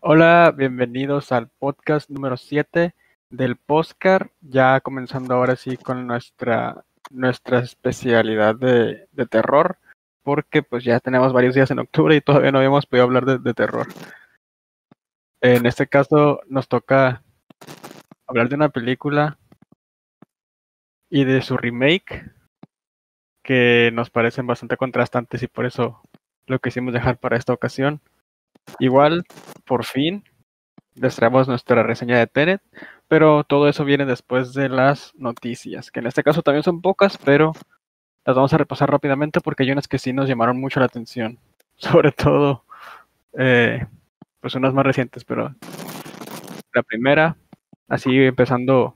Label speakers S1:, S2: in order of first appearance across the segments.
S1: Hola, bienvenidos al podcast número 7 del Postcar, ya comenzando ahora sí con nuestra, nuestra especialidad de, terror, porque pues ya tenemos varios días en octubre y todavía no habíamos podido hablar de terror. En este caso nos toca hablar de una película y de su remake que nos parecen bastante contrastantes y por eso lo quisimos dejar para esta ocasión. Igual, por fin, les traemos nuestra reseña de Tenet, pero todo eso viene después de las noticias, que en este caso también son pocas, pero las vamos a repasar rápidamente porque hay unas que sí nos llamaron mucho la atención, sobre todo, eh, pues unas más recientes, pero la primera, así empezando,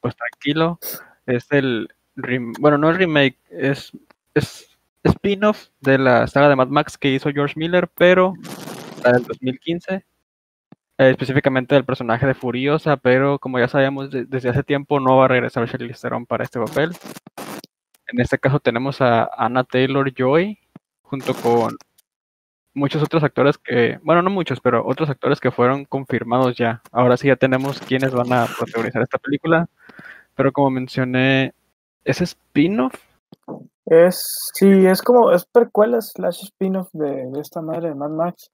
S1: pues tranquilo, es el, bueno, no el remake, es, es spin-off de la saga de Mad Max que hizo George Miller, pero la del 2015, eh, específicamente del personaje de Furiosa, pero como ya sabíamos de- desde hace tiempo no va a regresar Charlize Theron para este papel. En este caso tenemos a Anna Taylor Joy junto con muchos otros actores que, bueno, no muchos, pero otros actores que fueron confirmados ya. Ahora sí ya tenemos quienes van a protagonizar esta película, pero como mencioné, es spin-off.
S2: Es, sí, es como, es precuela slash spin-off de, de esta madre de Mad Max.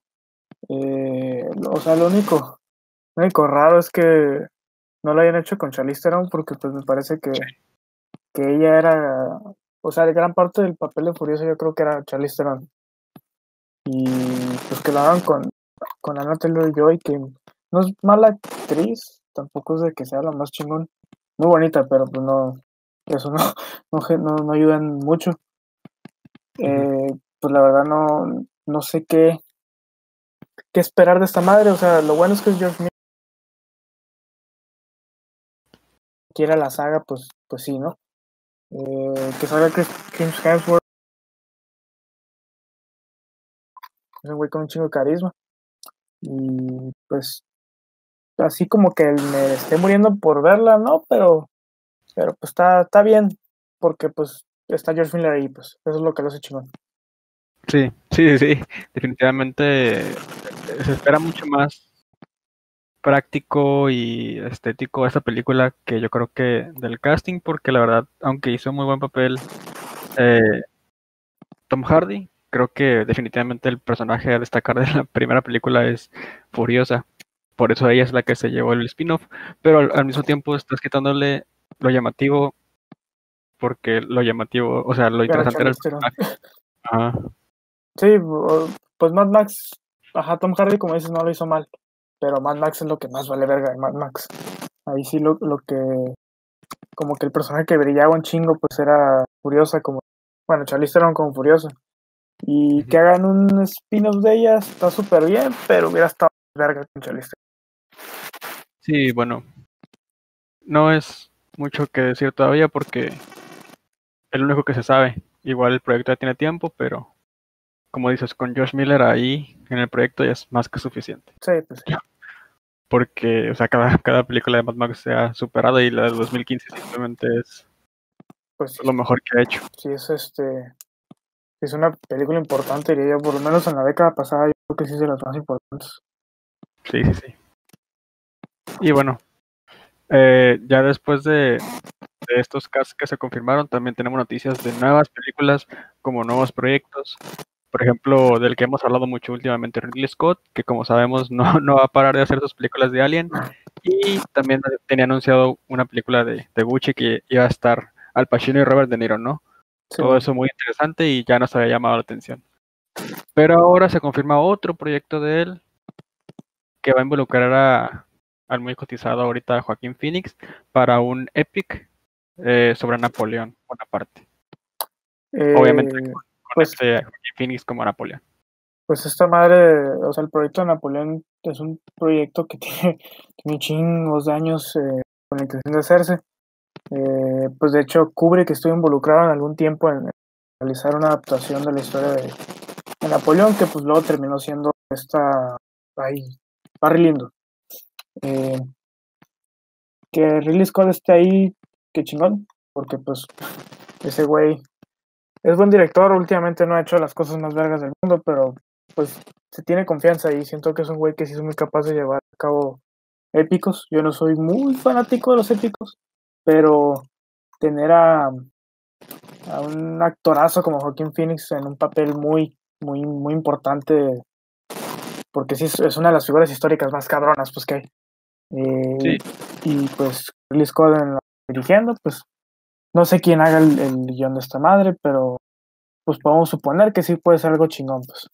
S2: Eh, o sea, lo único, lo único raro es que no lo hayan hecho con Charlize Theron porque pues me parece que, que ella era, o sea, gran parte del papel de Furiosa yo creo que era Charlize Theron. Y pues que lo hagan con, con Anna Taylor-Joy, que no es mala actriz, tampoco es de que sea la más chingón. Muy bonita, pero pues no, eso no, no, no, no ayudan mucho. Eh, pues la verdad no, no sé qué, qué esperar de esta madre. O sea, lo bueno es que es George Miller. Quiera la saga, pues, pues sí, ¿no? Eh, que salga Chris, Chris Hemsworth. Es un güey con un chingo de carisma. Y pues, así como que me esté muriendo por verla, ¿no? Pero, pero pues está, está bien. Porque pues está George Miller ahí, pues. Eso es lo que lo hace chingón.
S1: Sí, sí, sí. Definitivamente eh, se espera mucho más práctico y estético esta película que yo creo que del casting, porque la verdad, aunque hizo muy buen papel eh, Tom Hardy, creo que definitivamente el personaje a destacar de la primera película es Furiosa. Por eso ella es la que se llevó el spin-off, pero al mismo tiempo estás quitándole lo llamativo, porque lo llamativo, o sea, lo interesante era el personaje. Ajá.
S2: Sí, pues Mad Max, ajá, Tom Hardy, como dices, no lo hizo mal, pero Mad Max es lo que más vale verga de Mad Max. Ahí sí lo, lo que, como que el personaje que brillaba un chingo, pues era Furiosa, como, bueno, Charlize Theron como Furiosa. Y que hagan un spin-off de ella está súper bien, pero hubiera estado verga con Charlize Theron.
S1: Sí, bueno, no es mucho que decir todavía porque es lo único que se sabe. Igual el proyecto ya tiene tiempo, pero como dices, con Josh Miller ahí en el proyecto ya es más que suficiente.
S2: Sí, pues sí.
S1: Porque, o sea, cada, cada película de Mad Max se ha superado y la del 2015 simplemente es
S2: Pues
S1: lo mejor que ha hecho.
S2: sí es este, es una película importante, diría yo, por lo menos en la década pasada, yo creo que sí es de las más importantes.
S1: Sí, sí, sí. Y bueno, eh, ya después de, de estos casos que se confirmaron, también tenemos noticias de nuevas películas como nuevos proyectos. Por ejemplo, del que hemos hablado mucho últimamente, Ridley Scott, que como sabemos no, no va a parar de hacer sus películas de Alien. Y también tenía anunciado una película de, de Gucci que iba a estar Al Pacino y Robert De Niro, ¿no?
S2: Sí,
S1: Todo eso muy interesante y ya nos había llamado la atención. Pero ahora se confirma otro proyecto de él que va a involucrar a, al muy cotizado ahorita Joaquín Phoenix para un epic eh, sobre Napoleón, Bonaparte. Obviamente
S2: eh,
S1: con
S2: pues-
S1: este Joaquín Phoenix como Napoleón.
S2: Pues esta madre, o sea, el proyecto de Napoleón es un proyecto que tiene, tiene chingos de años eh, con la intención de hacerse. Eh, pues de hecho, Kubrick estuvo involucrado en algún tiempo en realizar una adaptación de la historia de, de Napoleón, que pues luego terminó siendo esta. Ay, Barry Lindo. Eh, que Ridley Scott esté ahí, qué chingón, porque pues ese güey es buen director, últimamente no ha hecho las cosas más vergas del mundo, pero pues se tiene confianza y siento que es un güey que sí es muy capaz de llevar a cabo épicos. Yo no soy muy fanático de los épicos, pero tener a, a un actorazo como Joaquín Phoenix en un papel muy, muy, muy importante, porque sí es una de las figuras históricas más cabronas pues que hay. Eh, y pues Ridley Scott dirigiendo, pues no sé quién haga el, el guion de esta madre, pero pues podemos suponer que sí puede ser algo chingón, pues.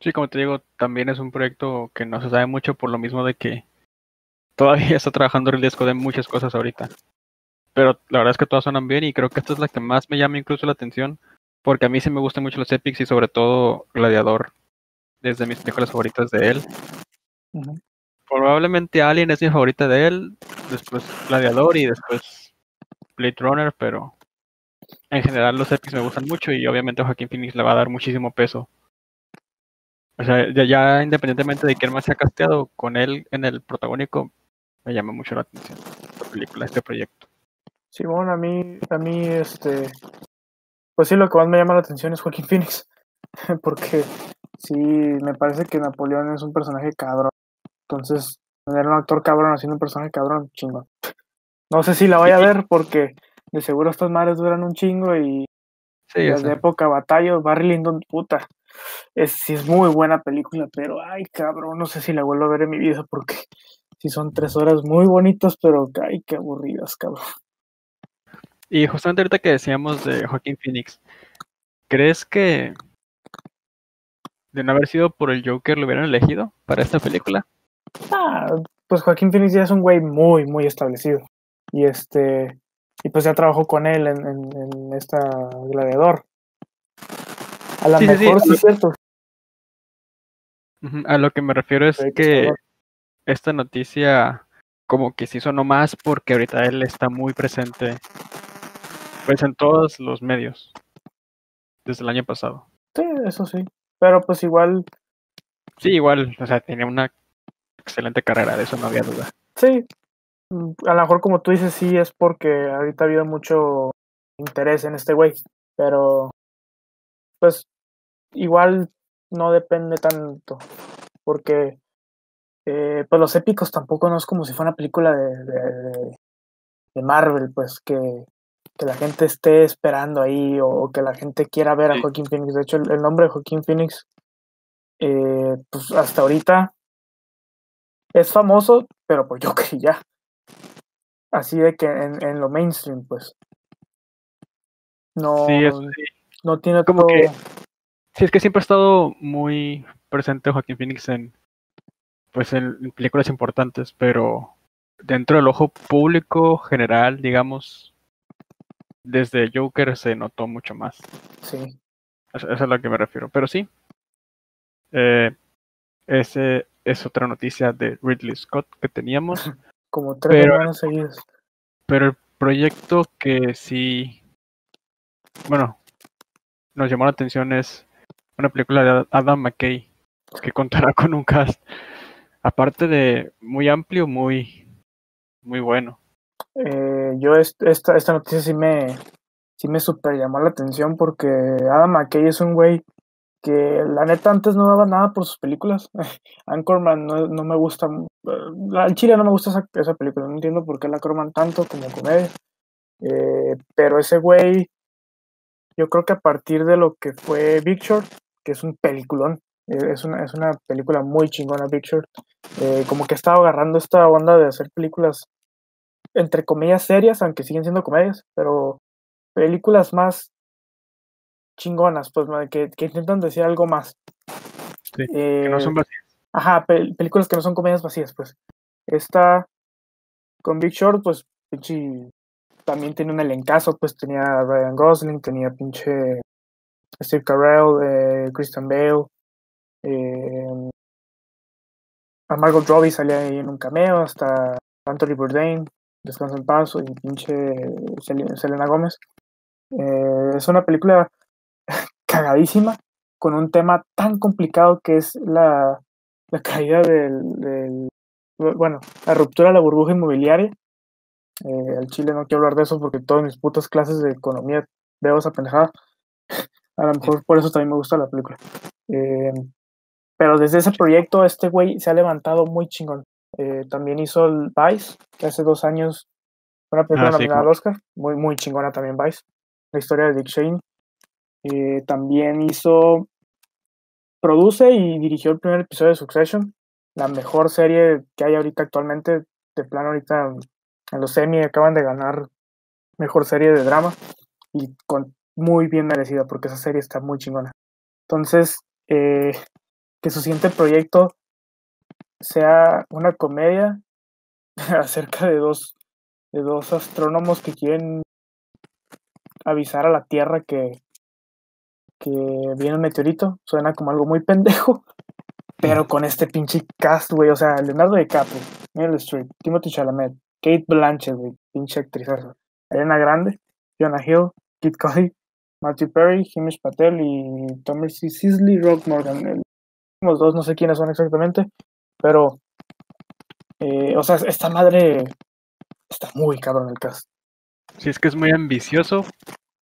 S1: Sí, como te digo, también es un proyecto que no se sabe mucho por lo mismo de que todavía está trabajando Ridley Scott en muchas cosas ahorita. Pero la verdad es que todas suenan bien y creo que esta es la que más me llama incluso la atención, porque a mí sí me gustan mucho los epics y sobre todo Gladiador, desde mis películas favoritas de él. Probablemente Alien es mi favorita de él, después Gladiador y después Blade Runner, pero en general los epics me gustan mucho y obviamente Joaquín Phoenix le va a dar muchísimo peso. O sea, ya, independientemente de quién más se ha casteado, con él en el protagónico me llama mucho la atención esta película, este proyecto.
S2: Bueno, a mí, a mí, este, pues sí, lo que más me llama la atención es Joaquín Phoenix, porque sí, me parece que Napoleón es un personaje cabrón, entonces tener un actor cabrón haciendo un personaje cabrón, chingón. No sé si la voy a ver porque de seguro estas madres duran un chingo y sí, desde época batalla, Barry Lyndon, puta. Es, sí es muy buena película, pero ay cabrón, no sé si la vuelvo a ver en mi vida porque sí son tres horas muy bonitas, pero ay, qué aburridas, cabrón.
S1: Y justamente ahorita que decíamos de Joaquín Phoenix, ¿crees que de no haber sido por el Joker lo hubieran elegido para esta película?
S2: Ah, pues Joaquín Phoenix ya es un güey muy, muy establecido. Y este, y pues ya trabajó con él en, en, esta Gladiador. A lo mejor sí, es cierto.
S1: A lo que me refiero es que esta noticia como que sí sonó más porque ahorita él está muy presente pues en todos los medios desde el año pasado.
S2: Sí, eso sí. Pero pues igual.
S1: Sí, igual, o sea, tenía una excelente carrera, de eso no había duda.
S2: Sí, mm, a lo mejor como tú dices, sí es porque ahorita ha habido mucho interés en este güey, pero pues igual no depende tanto, porque eh, pues los épicos tampoco no es como si fuera una película de, de, de Marvel, pues que, que, la gente esté esperando ahí o, que la gente quiera ver a Joaquín Phoenix. De hecho, el, el nombre de Joaquín Phoenix, eh, pues hasta ahorita es famoso, pero por Joker y ya. Así de que en, en lo mainstream, pues. No, no tiene como que.
S1: Sí, es que siempre ha estado muy presente Joaquín Phoenix en, pues en películas importantes, pero dentro del ojo público general, digamos, desde Joker se notó mucho más.
S2: Sí.
S1: Eso, es a lo que me refiero. Pero sí, eh, ese es otra noticia de Ridley Scott que teníamos.
S2: Como tres pero, seguidos.
S1: Pero el proyecto que sí, bueno, nos llamó la atención es una película de Adam McKay que contará con un cast, aparte de muy amplio, muy, muy bueno.
S2: Eh, yo esta, esta noticia sí me, sí me super llamó la atención porque Adam McKay es un güey que la neta antes no daba nada por sus películas. Anchorman no, no me gusta, en Chile no me gusta esa, esa, película, no entiendo por qué la Anchorman tanto como comedia. Eh, pero ese güey, yo creo que a partir de lo que fue Big Short, que es un peliculón, eh, es, una, es una película muy chingona Big Short, eh, como que estaba agarrando esta onda de hacer películas entre comillas serias, aunque siguen siendo comedias, pero películas más chingonas, pues, que, que intentan decir algo más.
S1: Sí, que no son eh, vacías.
S2: Ajá, películas que no son comedias vacías, pues. Esta, con Big Short, pues, pinche, también tiene un elencazo, pues, tenía Ryan Gosling, tenía pinche Steve Carell, eh, Christian Bale, eh, a Margot Robbie salía ahí en un cameo, hasta Anthony Bourdain, Descansa el Paso, y pinche Selena Gómez. Eh, es una película cagadísima con un tema tan complicado que es la, la caída del, bueno, la ruptura de la burbuja inmobiliaria. Eh, al Chile no quiero hablar de eso porque todas mis putas clases de economía veo esa pendejada. A lo mejor por eso también me gusta la película. Eh, Pero desde ese proyecto, este güey se ha levantado muy chingón. Eh, también hizo el Vice, que hace dos años fue una película
S1: Ah, sí,
S2: nominada al Oscar. Muy, muy chingona también Vice. La historia de Dick Shane. Eh, también hizo, produce y dirigió el primer episodio de Succession, la mejor serie que hay ahorita actualmente. De plano, ahorita en los semi acaban de ganar mejor serie de drama y con muy bien merecida porque esa serie está muy chingona. Entonces, eh, que su siguiente proyecto sea una comedia acerca de dos, de dos astrónomos que quieren avisar a la Tierra que, que viene un meteorito. Suena como algo muy pendejo, pero con este pinche cast, güey. O sea, Leonardo DiCaprio, Meryl Streep, Timothy Chalamet, Kate Blanchett, güey, pinche actrizaza. Ariana Grande, Jonah Hill, Kid Cudi, Matthew Perry, Hamish Patel y Thomas C. Sisley, Rock Morgan. Los dos no sé quiénes son exactamente, pero, eh, o sea, esta madre está muy cabrón el cast.
S1: Sí, es que es muy ambicioso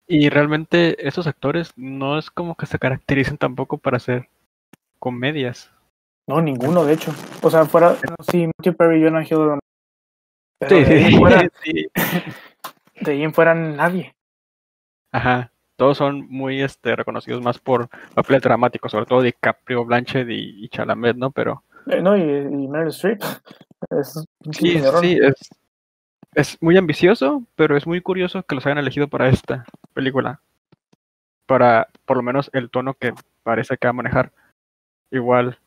S1: y realmente esos actores no es como que se caractericen tampoco para hacer comedias.
S2: No, ninguno, de hecho. O sea, fuera, sí, Matthew Perry y Jonah Hill. Pero
S1: Sí,
S2: de, ahí fuera,
S1: sí.
S2: de ahí en fuera nadie.
S1: Ajá. Todos son muy este, reconocidos más por papeles dramáticos, sobre todo DiCaprio, Blanchett y, y Chalamet, ¿no? Pero
S2: Eh, no, y, y Meryl Streep. Es
S1: sí, sí, es, es muy ambicioso, pero es muy curioso que los hayan elegido para esta película. Para por lo menos el tono que parece que va a manejar. Igual,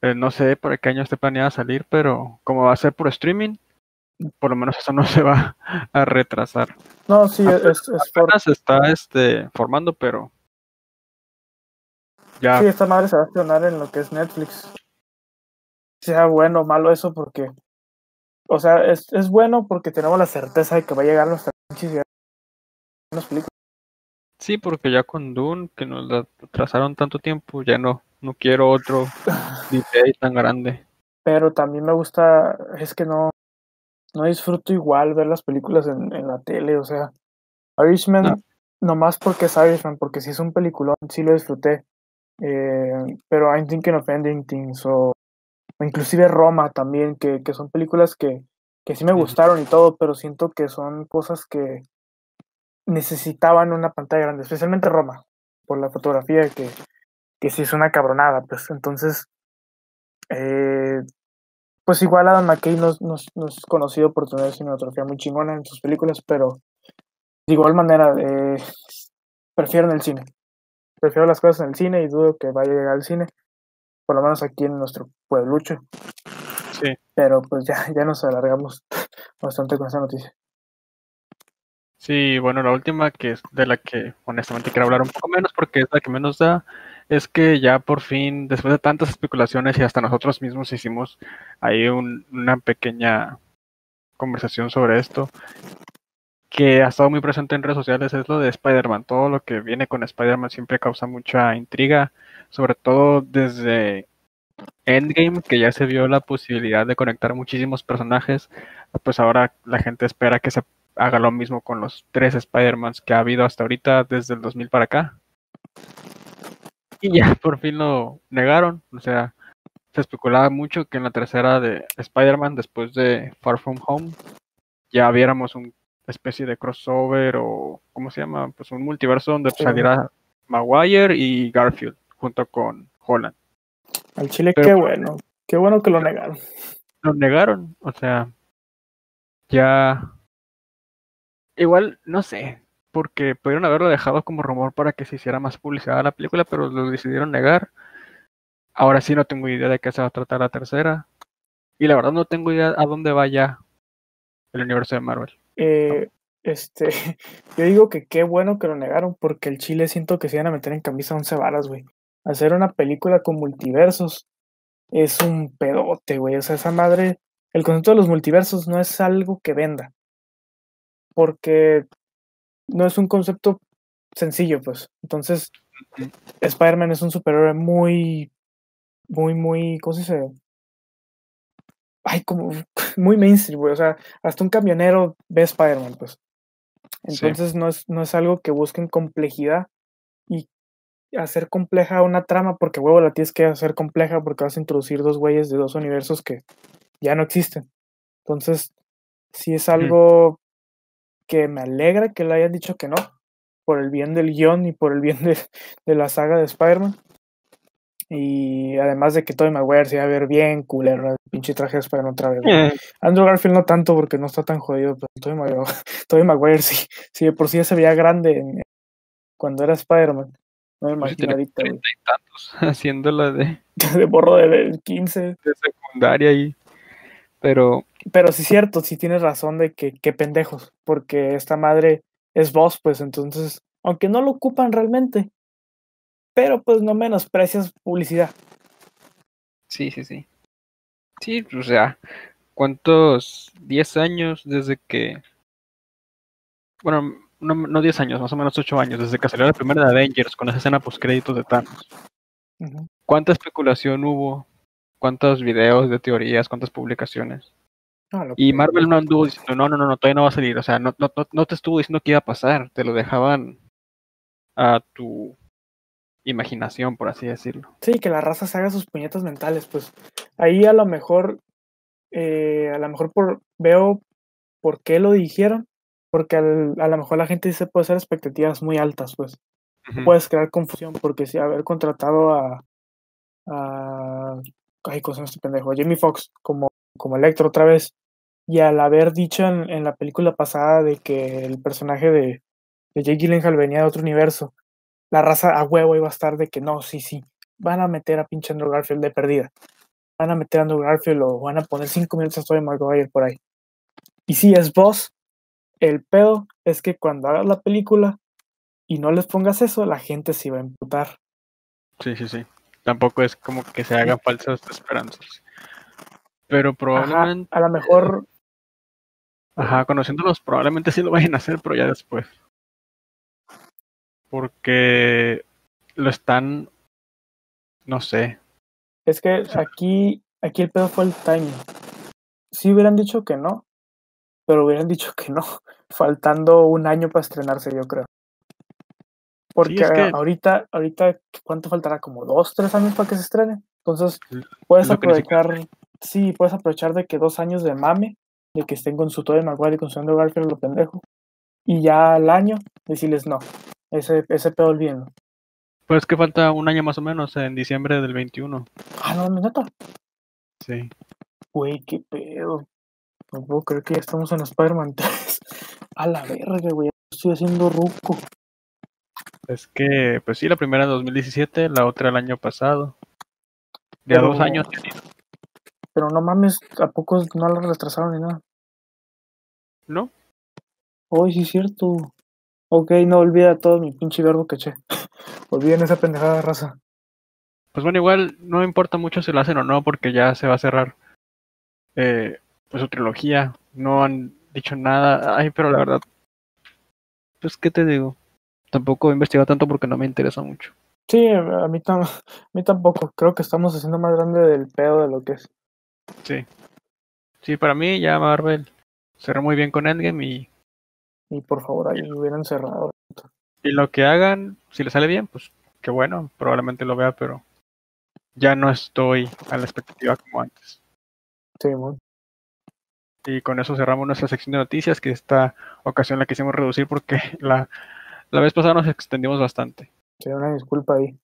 S1: eh, no sé para qué año esté planeada salir, pero como va a ser por streaming, por lo menos eso no se va a retrasar.
S2: No, sí, es, es, es por-
S1: Apenas se está este, formando, pero ya
S2: Sí, esta madre se va a estrenar en lo que es Netflix. Sea bueno o malo eso, porque. O sea, es, es bueno porque tenemos la certeza de que va a llegar a nuestras pinches y las películas.
S1: sí, porque ya con Dune, que nos la atrasaron tanto tiempo, ya no, no quiero otro delay tan grande.
S2: Pero también me gusta, es que no, no disfruto igual ver las películas en, en la tele. O sea, Irishman,
S1: No.
S2: nomás porque es Irishman, porque si es un peliculón, sí lo disfruté. Eh, pero I'm Thinking of Ending Things o inclusive Roma también, que, que son películas que, que sí me gustaron y todo, pero siento que son cosas que necesitaban una pantalla grande, especialmente Roma, por la fotografía que, que sí es una cabronada, pues. Entonces, eh, pues igual Adam McKay no, es- no es- no es conocido por tener cinematografía muy chingona en sus películas, pero de igual manera, eh, prefiero en el cine. Prefiero las cosas en el cine y dudo que vaya a llegar al cine, por lo menos aquí en nuestro pueblucho.
S1: Sí.
S2: Pero pues ya, ya nos alargamos bastante con esta noticia.
S1: Sí, bueno, la última que es de la que honestamente quiero hablar un poco menos porque es la que menos da, es que ya por fin, después de tantas especulaciones y hasta nosotros mismos hicimos ahí un- una pequeña conversación sobre esto, que ha estado muy presente en redes sociales, es lo de Spider-Man. Todo lo que viene con Spider-Man siempre causa mucha intriga, sobre todo desde Endgame, que ya se vio la posibilidad de conectar muchísimos personajes, pues ahora la gente espera que se haga lo mismo con los tres Spider-Mans que ha habido hasta ahorita desde el 2000 para acá. Y ya por fin lo negaron, o sea, se especulaba mucho que en la tercera de Spider-Man, después de Far From Home, ya viéramos una especie de crossover o, ¿cómo se llama? Pues un multiverso donde
S2: Sí.
S1: saliera Maguire y Garfield junto con Holland.
S2: Al Chile,
S1: Pero-
S2: qué bueno. Qué bueno que lo negaron.
S1: Lo negaron, o sea, ya... Igual, no sé, porque pudieron haberlo dejado como rumor para que se hiciera más publicidad a la película, pero lo decidieron negar. Ahora sí no tengo idea de qué se va a tratar la tercera. Y la verdad no tengo idea a dónde vaya el universo de Marvel.
S2: Eh, este, yo digo que qué bueno que lo negaron, porque el Chile siento que se iban a meter en camisa once varas, güey. Hacer una película con multiversos es un pedote, güey. O sea, esa madre, el concepto de los multiversos no es algo que venda. Porque no es un concepto sencillo, pues. Entonces. Spider-Man es un superhéroe muy, muy, muy, ¿cómo se dice? Ay, como muy mainstream, güey. O sea, hasta un camionero ve Spider-Man, pues.
S1: Sí.
S2: Entonces no es, no es algo que busquen complejidad. Y hacer compleja una trama, porque huevo la tienes que hacer compleja porque vas a introducir dos güeyes de dos universos que ya no existen. Entonces, sí es algo que me alegra que le hayan dicho que no, por el bien del guion y por el bien de, de la saga de Spider-Man. Y además de que Tobey Maguire se va a ver bien culero, pinche traje de Spider-Man otra vez.
S1: Eh,
S2: Andrew Garfield no tanto porque no está tan jodido, pero Tobey Maguire, Tobey Maguire sí, sí, de por sí ya se veía grande en- cuando era Spider-Man. No me
S1: sí
S2: imagino ahorita, güey.
S1: treinta y tantos haciéndola de,
S2: de borro de, de 15.
S1: de secundaria y pero
S2: Pero sí es cierto, sí tienes razón de que qué pendejos, porque esta madre es voz, pues entonces, aunque no lo ocupan realmente, pero pues no menosprecias publicidad.
S1: sí, sí, sí. Sí, o sea, ¿cuántos? 10 años desde que bueno, no, no 10 años, más o menos 8 años, desde que salió la primera de Avengers con esa escena post créditos de Thanos.
S2: Ujú.
S1: ¿Cuánta especulación hubo? ¿Cuántos videos de teorías? ¿Cuántas publicaciones?
S2: Lo
S1: Y Marvel no anduvo diciendo, no, no, no, no, todavía no va a salir. O sea, no, no, no, no te estuvo diciendo que iba a pasar. Te lo dejaban a tu imaginación, por así decirlo.
S2: Sí, que la raza se haga sus puñetas mentales, pues ahí a lo mejor, eh, a lo mejor por, veo por qué lo dijeron, porque al- a lo mejor la gente dice puede ser expectativas muy altas, pues puedes crear confusión, porque si haber contratado a, a ay, ¿cómo se llama este pendejo? A Jamie Foxx como, como Electro otra vez, y al haber dicho en, en la película pasada de que el personaje de, de Jake Gyllenhaal venía de otro universo, la raza a huevo iba a estar de que no, sí, sí, van a meter a pinche Andrew Garfield de perdida. Van a meter a Andrew Garfield o van a poner cinco minutos a Tobey Maguire por ahí. Y si es vos, el pedo es que cuando hagas la película y no les pongas eso, la gente se va a emputar.
S1: Sí, sí, sí. Tampoco es como que se hagan falsas esperanzas. Pero
S2: Ajá,
S1: probablemente,
S2: a lo mejor,
S1: ajá, conociéndolos, probablemente sí lo vayan a hacer, pero ya después. Porque lo están, no sé,
S2: es que aquí, aquí el pedo fue el timing. Si hubieran dicho que no, pero hubieran dicho que no, faltando un año para estrenarse, yo creo. Porque
S1: es que-
S2: ahorita, ahorita, ¿cuánto faltará? Como dos, tres años para que se estrene. Entonces, puedes
S1: lo
S2: aprovechar, sí, puedes aprovechar de que dos años de mame, de que estén con su Tobey Maguire y con su Andrew Garfield, lo pendejo. Y ya al año, decirles no. Ese, ese pedo olvídenlo.
S1: pues que falta un año más o menos, en diciembre del 21.
S2: Ah, no, neta.
S1: Sí.
S2: Güey, qué pedo. No puedo creer que ya estamos en Spider-Man 3. A la verga, güey. Estoy haciendo ruco.
S1: Es que, pues sí, la primera en 2017, la otra el año pasado. De a dos
S2: Pero-
S1: años.
S2: Pero no mames, ¿a poco no lo retrasaron ni nada?
S1: ¿No?
S2: Hoy sí es cierto. Ok, no olvida todo mi pinche verbo que eché. Olviden esa pendejada de raza.
S1: Pues bueno, igual no importa mucho si lo hacen o no, porque ya se va a cerrar eh, pues su trilogía. No han dicho nada. Ay, pero la verdad, pues, ¿qué te digo? Tampoco he investigado tanto porque no me interesa mucho.
S2: Sí, a mí, tam- a mí tampoco. Creo que estamos haciendo más grande del pedo de lo que es.
S1: Sí. Sí, para mí ya Marvel cerró muy bien con Endgame y,
S2: Y por favor, ahí hubieran cerrado.
S1: y lo que hagan, si le sale bien, pues qué bueno, probablemente lo vea, pero ya no estoy a la expectativa como antes.
S2: Sí.
S1: Y con eso cerramos nuestra sección de noticias, que esta ocasión la quisimos reducir porque la, la vez pasada nos extendimos bastante.
S2: Sí, una disculpa ahí.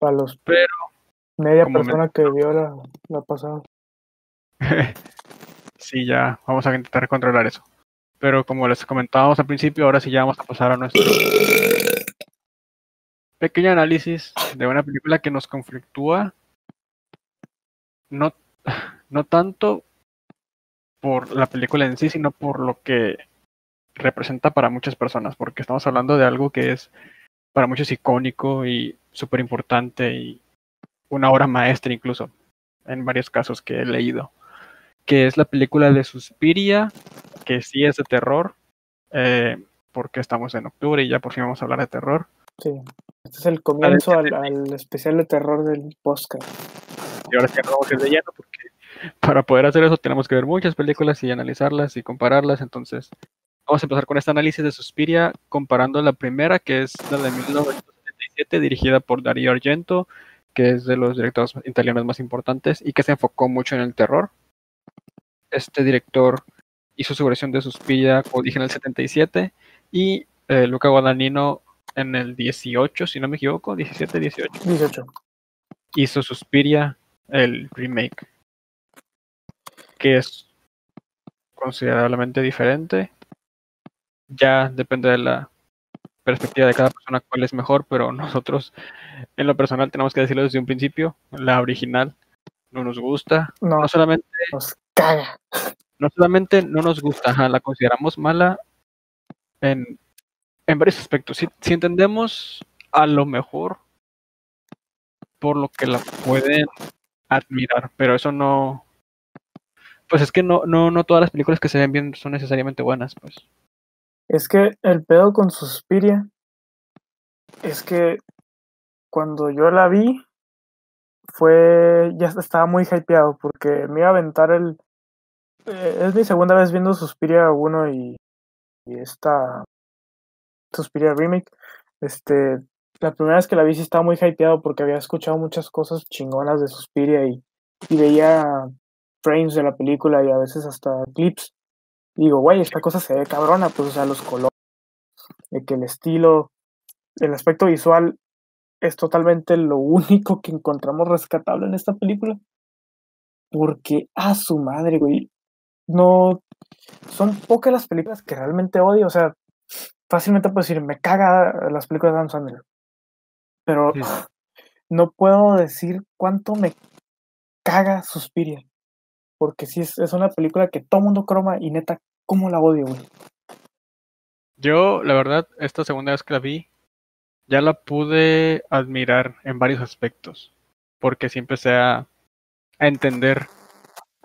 S2: Para los
S1: Pero,
S2: media
S1: me-
S2: persona que vio la, la pasada.
S1: sí, ya vamos a intentar controlar eso. Pero como les comentábamos al principio, ahora sí ya vamos a pasar a nuestro pequeño análisis de una película que nos conflictúa. No, no tanto por la película en sí, sino por lo que representa para muchas personas, porque estamos hablando de algo que es para muchos icónico y súper importante y una obra maestra incluso, en varios casos que he leído, que es la película de Suspiria, que sí es de terror, eh, porque estamos en octubre y ya por fin vamos a hablar de terror.
S2: Sí. Este es el comienzo al, al especial de terror del podcast.
S1: Y ahora sí vamos a ir de lleno, porque para poder hacer eso tenemos que ver muchas películas y analizarlas y compararlas, entonces vamos a empezar con este análisis de Suspiria comparando la primera, que es la de 1976, 77, dirigida por Dario Argento, que es de los directores italianos más importantes y que se enfocó mucho en el terror. Este director hizo su versión de Suspiria, como dije, en el 77, y eh, Luca Guadagnino en el 18, si no me equivoco, 17, 18.
S2: 18.
S1: Hizo Suspiria, el remake, que es considerablemente diferente. Ya depende de la perspectiva de cada persona cuál es mejor, pero nosotros en lo personal tenemos que decirlo desde un principio, la original no nos gusta,
S2: No,
S1: no solamente
S2: nos caga.
S1: No solamente no nos gusta, la consideramos mala en, en varios aspectos. Si, si entendemos a lo mejor por lo que la pueden admirar, pero eso no, pues es que no, no, no todas las películas que se ven bien son necesariamente buenas, pues.
S2: Es que el pedo con Suspiria es que cuando yo la vi fue ya estaba muy hypeado porque me iba a aventar el eh, es mi segunda vez viendo Suspiria 1 y, y esta Suspiria remake. Este, la primera vez que la vi sí estaba muy hypeado porque había escuchado muchas cosas chingonas de Suspiria y, y veía frames de la película y a veces hasta clips. Y digo, güey, esta cosa se ve cabrona, pues, o sea, los colores, el estilo, el aspecto visual es totalmente lo único que encontramos rescatable en esta película. Porque, a su madre, güey, no, son pocas las películas que realmente odio, o sea, fácilmente puedo decir, me caga las películas de Adam Sandler. Pero
S1: Sí.
S2: no puedo decir cuánto me caga Suspiria. Porque sí es, es una película que todo mundo croma y neta, ¿cómo la odio, güey?
S1: Yo, la verdad, esta segunda vez que la vi, ya la pude admirar en varios aspectos, porque sí empecé a, a entender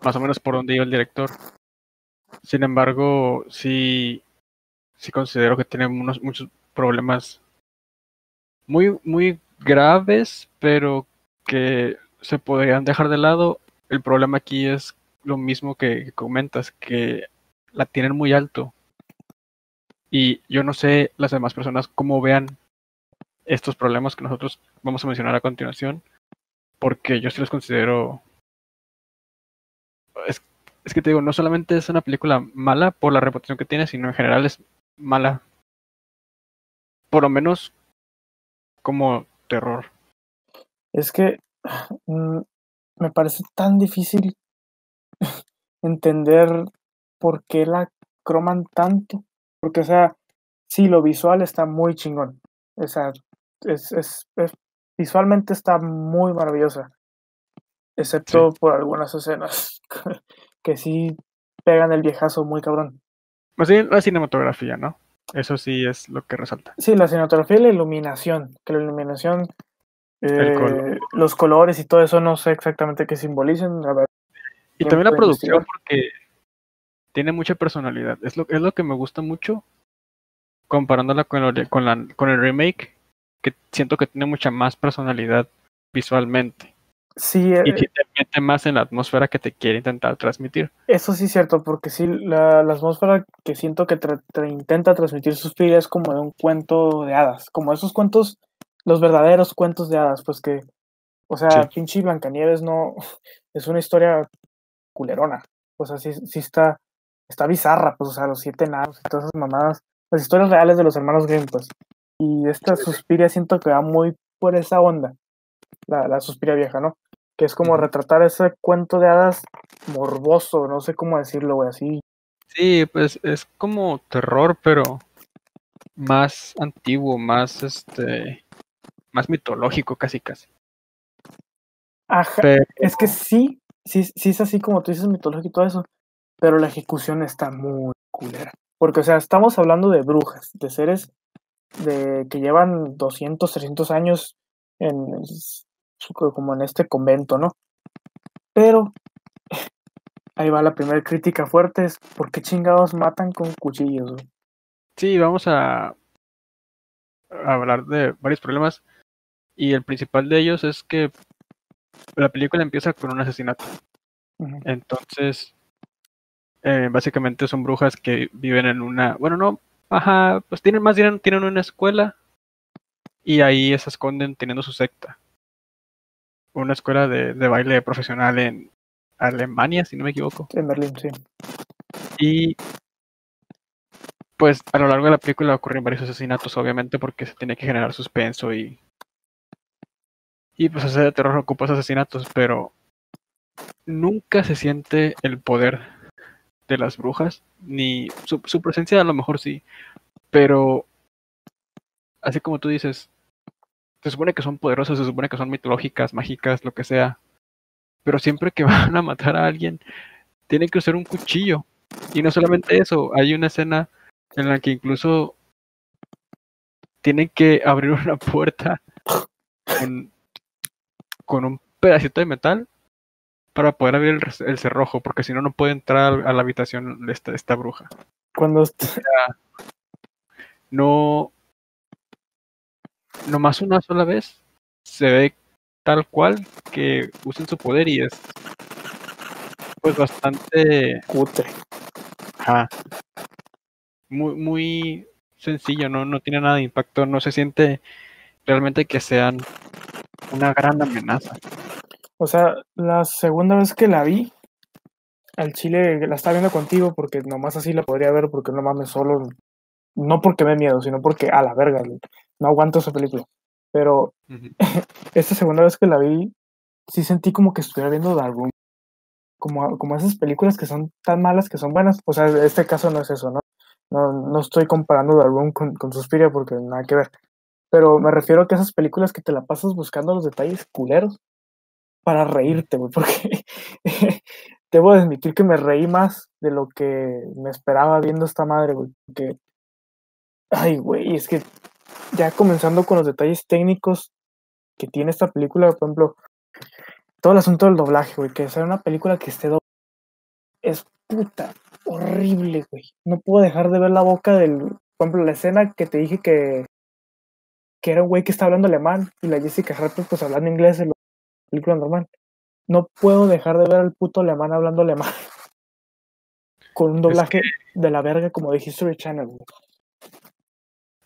S1: más o menos por dónde iba el director. Sin embargo, sí, sí considero que tiene unos, muchos problemas muy, muy graves, pero que se podrían dejar de lado. El problema aquí es lo mismo que, que comentas, que la tienen muy alto. Y yo no sé las demás personas cómo vean estos problemas que nosotros vamos a mencionar a continuación, porque yo sí los considero... Es, es que te digo, no solamente es una película mala por la reputación que tiene, sino en general es mala. Por lo menos como terror.
S2: Es que mm, me parece tan difícil entender por qué la croman tanto. Porque, o sea, sí, lo visual está muy chingón. O sea, es, es, es- visualmente está muy maravillosa. Excepto por algunas escenas que sí pegan el viejazo muy cabrón.
S1: Más bien la cinematografía, ¿no? Eso sí es lo que resalta.
S2: Sí, la cinematografía y la iluminación. Que la iluminación,
S1: El color.
S2: eh, los colores y todo eso, no sé exactamente qué simbolicen. La verdad,
S1: Y
S2: No
S1: también la producción,
S2: investigar.
S1: porque tiene mucha personalidad. Es lo, es lo que me gusta mucho, comparándola con, de- con, la, con el remake, que siento que tiene mucha más personalidad visualmente.
S2: Sí,
S1: Y
S2: eh,
S1: sí te mete más en la atmósfera que te quiere intentar transmitir.
S2: Eso sí es cierto, porque sí, la, la atmósfera que siento que tra- tra- intenta transmitir Suspiria es como de un cuento de hadas, como esos cuentos, los verdaderos cuentos de hadas, pues que, o sea,
S1: Sí.
S2: pinche Blancanieves no, es una historia culerona, o sea, sí, sí está, está bizarra, pues, o sea, los siete enanos y todas esas mamadas, las historias reales de los hermanos Grimm, pues, y esta. Suspiria siento que va muy por esa onda, la, la Suspiria vieja, ¿no? Que es como retratar ese cuento de hadas morboso, no sé cómo decirlo, güey, así.
S1: Sí, pues es como terror, pero más antiguo, más este, más mitológico casi casi.
S2: Ajá,
S1: Pero
S2: es que sí, sí, sí es así como tú dices, mitológico y todo eso, pero la ejecución está muy culera. Porque, o sea, estamos hablando de brujas, de seres de que llevan 200, 300 años en, como en este convento, ¿no? Pero ahí va la primera crítica fuerte, es ¿por qué chingados matan con cuchillos? güey?
S1: sí, vamos a, a hablar de varios problemas y el principal de ellos es que la película empieza con un asesinato. Entonces, eh, básicamente son brujas que viven en una, bueno, no, ajá, pues tienen más bien tienen una escuela y ahí se esconden teniendo su secta. Una escuela de, de baile profesional en Alemania, si no me equivoco.
S2: En Berlín, sí.
S1: Y pues a lo largo de la película ocurren varios asesinatos, obviamente, porque se tiene que generar suspenso y. Y pues hacer de terror ocupa esos asesinatos, pero nunca se siente el poder de las brujas, ni su, su presencia a lo mejor sí, pero así como tú dices, se supone que son poderosas, se supone que son mitológicas, mágicas, lo que sea, pero siempre que van a matar a alguien, tienen que usar un cuchillo. Y no solamente eso, hay una escena en la que incluso tienen que abrir una puerta con, con un pedacito de metal para poder abrir el, el cerrojo, porque si no, no puede entrar a la habitación de esta, esta bruja.
S2: Cuando
S1: O sea, no, nomás una sola vez se ve tal cual que usen su poder y es pues bastante
S2: cutre.
S1: ajá, muy muy sencillo, no, no tiene nada de impacto, no se siente realmente que sean una gran amenaza.
S2: O sea, la segunda vez que la vi, al chile la estaba viendo contigo porque nomás así la podría ver porque no mames solo. No porque me miedo, sino porque a la verga, no aguanto esa película. Pero esta segunda vez que la vi, sí sentí como que estuviera viendo The Room. Como, como esas películas que son tan malas que son buenas. O sea, este caso no es eso, ¿no? No, no estoy comparando The Room con, con Suspiria porque nada que ver. Pero me refiero a que esas películas que te la pasas buscando los detalles culeros para reírte, güey. Porque debo de admitir que me reí más de lo que me esperaba viendo esta madre, güey. Porque, ay, güey, es que ya comenzando con los detalles técnicos que tiene esta película, por ejemplo, todo el asunto del doblaje, güey, que sea una película que esté doblada es puta horrible, güey. No puedo dejar de ver la boca del, por ejemplo, la escena que te dije que que era un güey que está hablando alemán y la Jessica Harper pues hablando inglés en la película normal. No puedo dejar de ver al puto alemán hablando alemán con un doblaje de la verga como de History Channel, güey.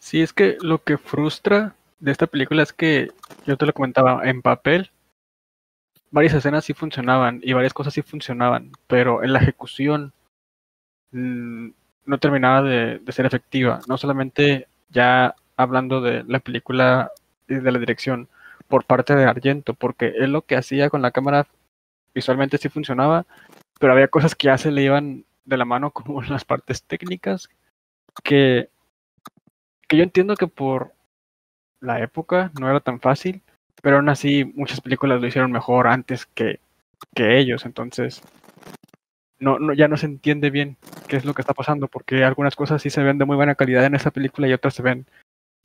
S1: Sí, es que lo que frustra de esta película es que yo te lo comentaba en papel, varias escenas sí funcionaban y varias cosas sí funcionaban, pero en la ejecución mm, no terminaba de, de ser efectiva. No solamente ya hablando de la película y de la dirección por parte de Argento, porque él lo que hacía con la cámara visualmente sí funcionaba, pero había cosas que ya se le iban de la mano como las partes técnicas que que yo entiendo que por la época no era tan fácil, pero aún así muchas películas lo hicieron mejor antes que, que ellos, entonces no, no, ya no se entiende bien qué es lo que está pasando, porque algunas cosas sí se ven de muy buena calidad en esa película y otras se ven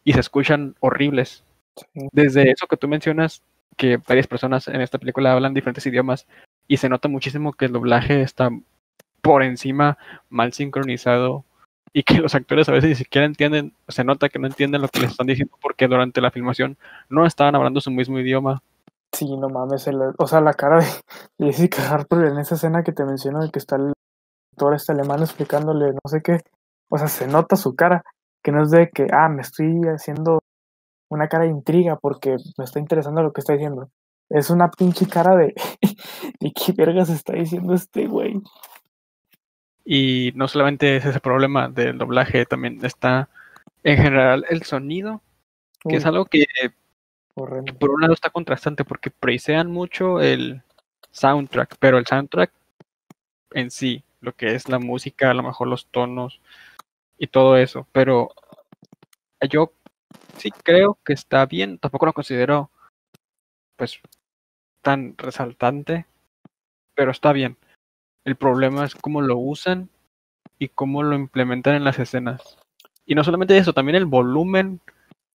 S1: y se escuchan horribles. Desde eso que tú mencionas, que varias personas en esta película hablan diferentes idiomas y se nota muchísimo que el doblaje está por encima, mal sincronizado y que los actores a veces ni siquiera entienden, se nota que no entienden lo que les están diciendo porque durante la filmación no estaban hablando su mismo idioma.
S2: Sí, no mames, o sea, la cara de Jessica Harper en esa escena que te menciono de que está el actor este alemán explicándole no sé qué, o sea, se nota su cara, que no es de que, ah, me estoy haciendo una cara de intriga porque me está interesando lo que está diciendo. Es una pinche cara de, de qué vergas está diciendo este güey.
S1: Y no solamente es ese problema del doblaje, también está en general el sonido, que es algo que por un lado está contrastante porque praisean mucho el soundtrack, pero el soundtrack en sí, lo que es la música, a lo mejor los tonos y todo eso, pero yo sí creo que está bien, tampoco lo considero pues tan resaltante, pero está bien. El problema es cómo lo usan y cómo lo implementan en las escenas. Y no solamente eso, también el volumen,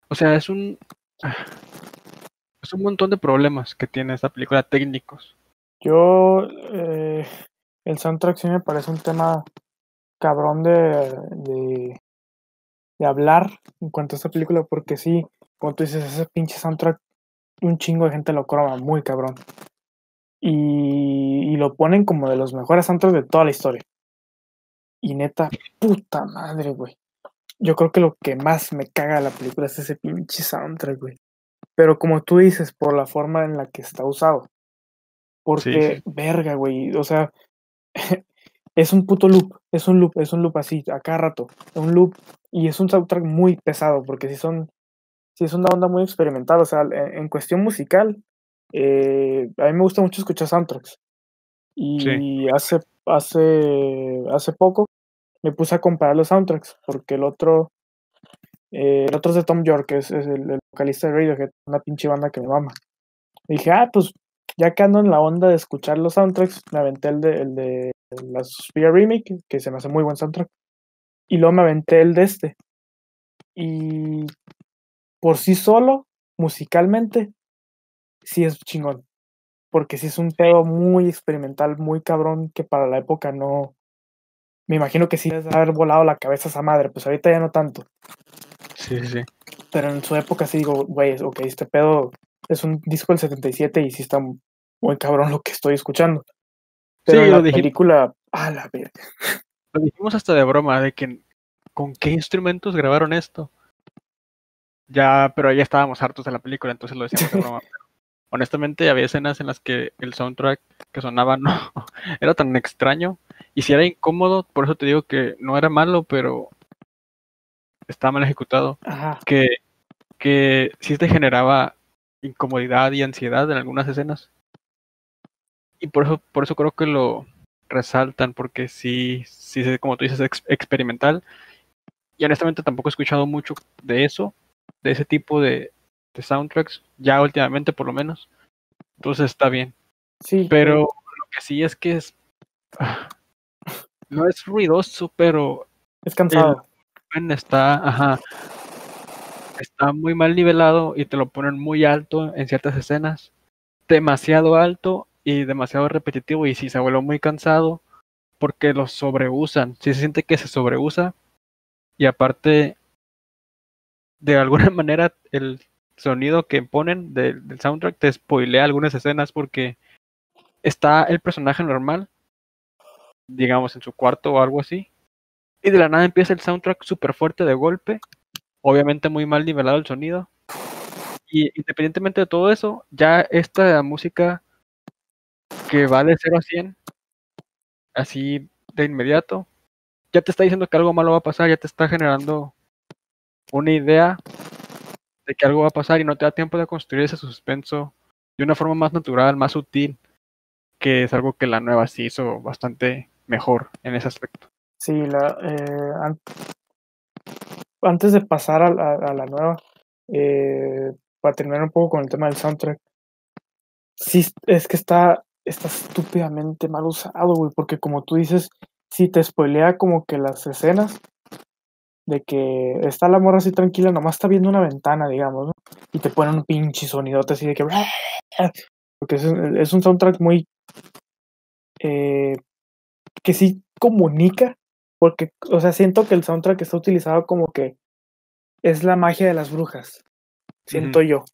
S1: o sea, es un es un montón de problemas que tiene esta película técnicos.
S2: Yo, eh, el soundtrack sí me parece un tema cabrón de, de, de hablar en cuanto a esta película, porque sí, como tú dices, ese pinche soundtrack, un chingo de gente lo croma muy cabrón. Y, y lo ponen como de los mejores soundtracks de toda la historia. Y neta, puta madre, güey. yo creo que lo que más me caga de la película es ese pinche soundtrack, güey. Pero como tú dices, por la forma en la que está usado. Porque,
S1: sí.
S2: verga, güey, o sea, es un puto loop, es un loop, es un loop así, a cada rato, un loop, y es un soundtrack muy pesado, porque si son, si es una onda muy experimental, o sea, en, en cuestión musical, eh, a mí me gusta mucho escuchar soundtracks, y
S1: Sí.
S2: hace, hace, hace poco me puse a comparar los soundtracks, porque el otro, eh, el otro es de Tom York, que es, es el, el, vocalista de Radiohead, una pinche banda que me mama. Y dije, ah, pues ya que ando en la onda de escuchar los soundtracks, me aventé el de, el de la Suspira Remake, que se me hace muy buen soundtrack, y luego me aventé el de este. Y por sí solo, musicalmente, sí es chingón. Porque sí es un pedo muy experimental, muy cabrón, que para la época no. Me imagino que sí debe haber volado la cabeza a esa madre, pues ahorita ya no tanto.
S1: Sí, sí, sí.
S2: Pero en su época sí digo, güey, ok, este pedo es un disco del 77 y sí está muy cabrón lo que estoy escuchando. Pero
S1: sí,
S2: la
S1: lo
S2: película, a la verga.
S1: Lo dijimos hasta de broma, de que con qué instrumentos grabaron esto. Ya, pero ya estábamos hartos de la película, entonces lo decíamos de broma. honestamente, había escenas en las que el soundtrack que sonaba no era tan extraño. Y si era incómodo, por eso te digo que no era malo, pero estaba mal ejecutado.
S2: Ajá.
S1: Que, que sí te generaba incomodidad y ansiedad en algunas escenas. Y por eso, por eso creo que lo resaltan, porque sí, sí, como tú dices, es ex experimental. Y honestamente tampoco he escuchado mucho de eso, de ese tipo de, de soundtracks, ya últimamente por lo menos. Entonces está bien.
S2: Sí.
S1: Pero lo que sí es que es. No es ruidoso, pero.
S2: Es cansado.
S1: Está, ajá. Está muy mal nivelado y te lo ponen muy alto en ciertas escenas. Demasiado alto y demasiado repetitivo. Y si se vuelve muy cansado, porque lo sobreusan. Si se siente que se sobreusa. Y aparte, de alguna manera, el sonido que ponen del, soundtrack te spoilea algunas escenas porque está el personaje normal, digamos en su cuarto o algo así, y de la nada empieza el soundtrack súper fuerte de golpe, obviamente muy mal nivelado el sonido, y independientemente de todo eso, ya esta música que va de 0 a 100, así de inmediato, ya te está diciendo que algo malo va a pasar, ya te está generando una idea de que algo va a pasar y no te da tiempo de construir ese suspenso de una forma más natural, más sutil, que es algo que la nueva sí hizo bastante mejor en ese aspecto.
S2: Sí, la, eh, an antes de pasar a, a, a la nueva, eh, para terminar un poco con el tema del soundtrack, sí, es que está, está estúpidamente mal usado, güey, porque como tú dices, sí te spoilea como que las escenas de que está la morra así tranquila, nomás está viendo una ventana, digamos, ¿no? Y te ponen un pinche sonidote así de que... Porque es, es un soundtrack muy... Eh, que sí comunica, porque, o sea, siento que el soundtrack está utilizado como que es la magia de las brujas, siento yo.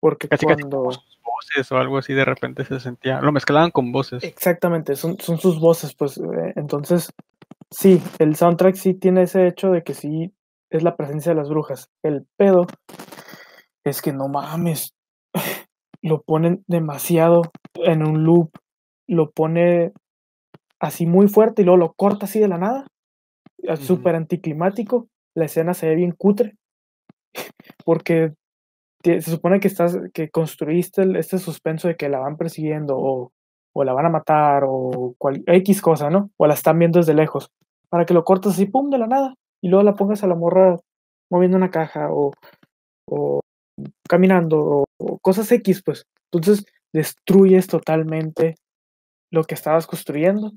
S2: Porque
S1: casi,
S2: cuando...
S1: Casi sus voces o algo así de repente se sentía, lo mezclaban con voces.
S2: Exactamente, son, son sus voces, pues eh, entonces Sí, el soundtrack sí tiene ese hecho de que sí es la presencia de las brujas. El pedo es que no mames, lo ponen demasiado en un loop, lo pone así muy fuerte y luego lo corta así de la nada. Es súper uh -huh. anticlimático, la escena se ve bien cutre, porque se supone que estás, que construiste este suspenso de que la van persiguiendo o o la van a matar, o cual, X cosa, ¿no? O la están viendo desde lejos, para que lo cortes así, pum, de la nada, y luego la pongas a la morra moviendo una caja, o, o caminando, o, cosas X, pues. Entonces, destruyes totalmente lo que estabas construyendo,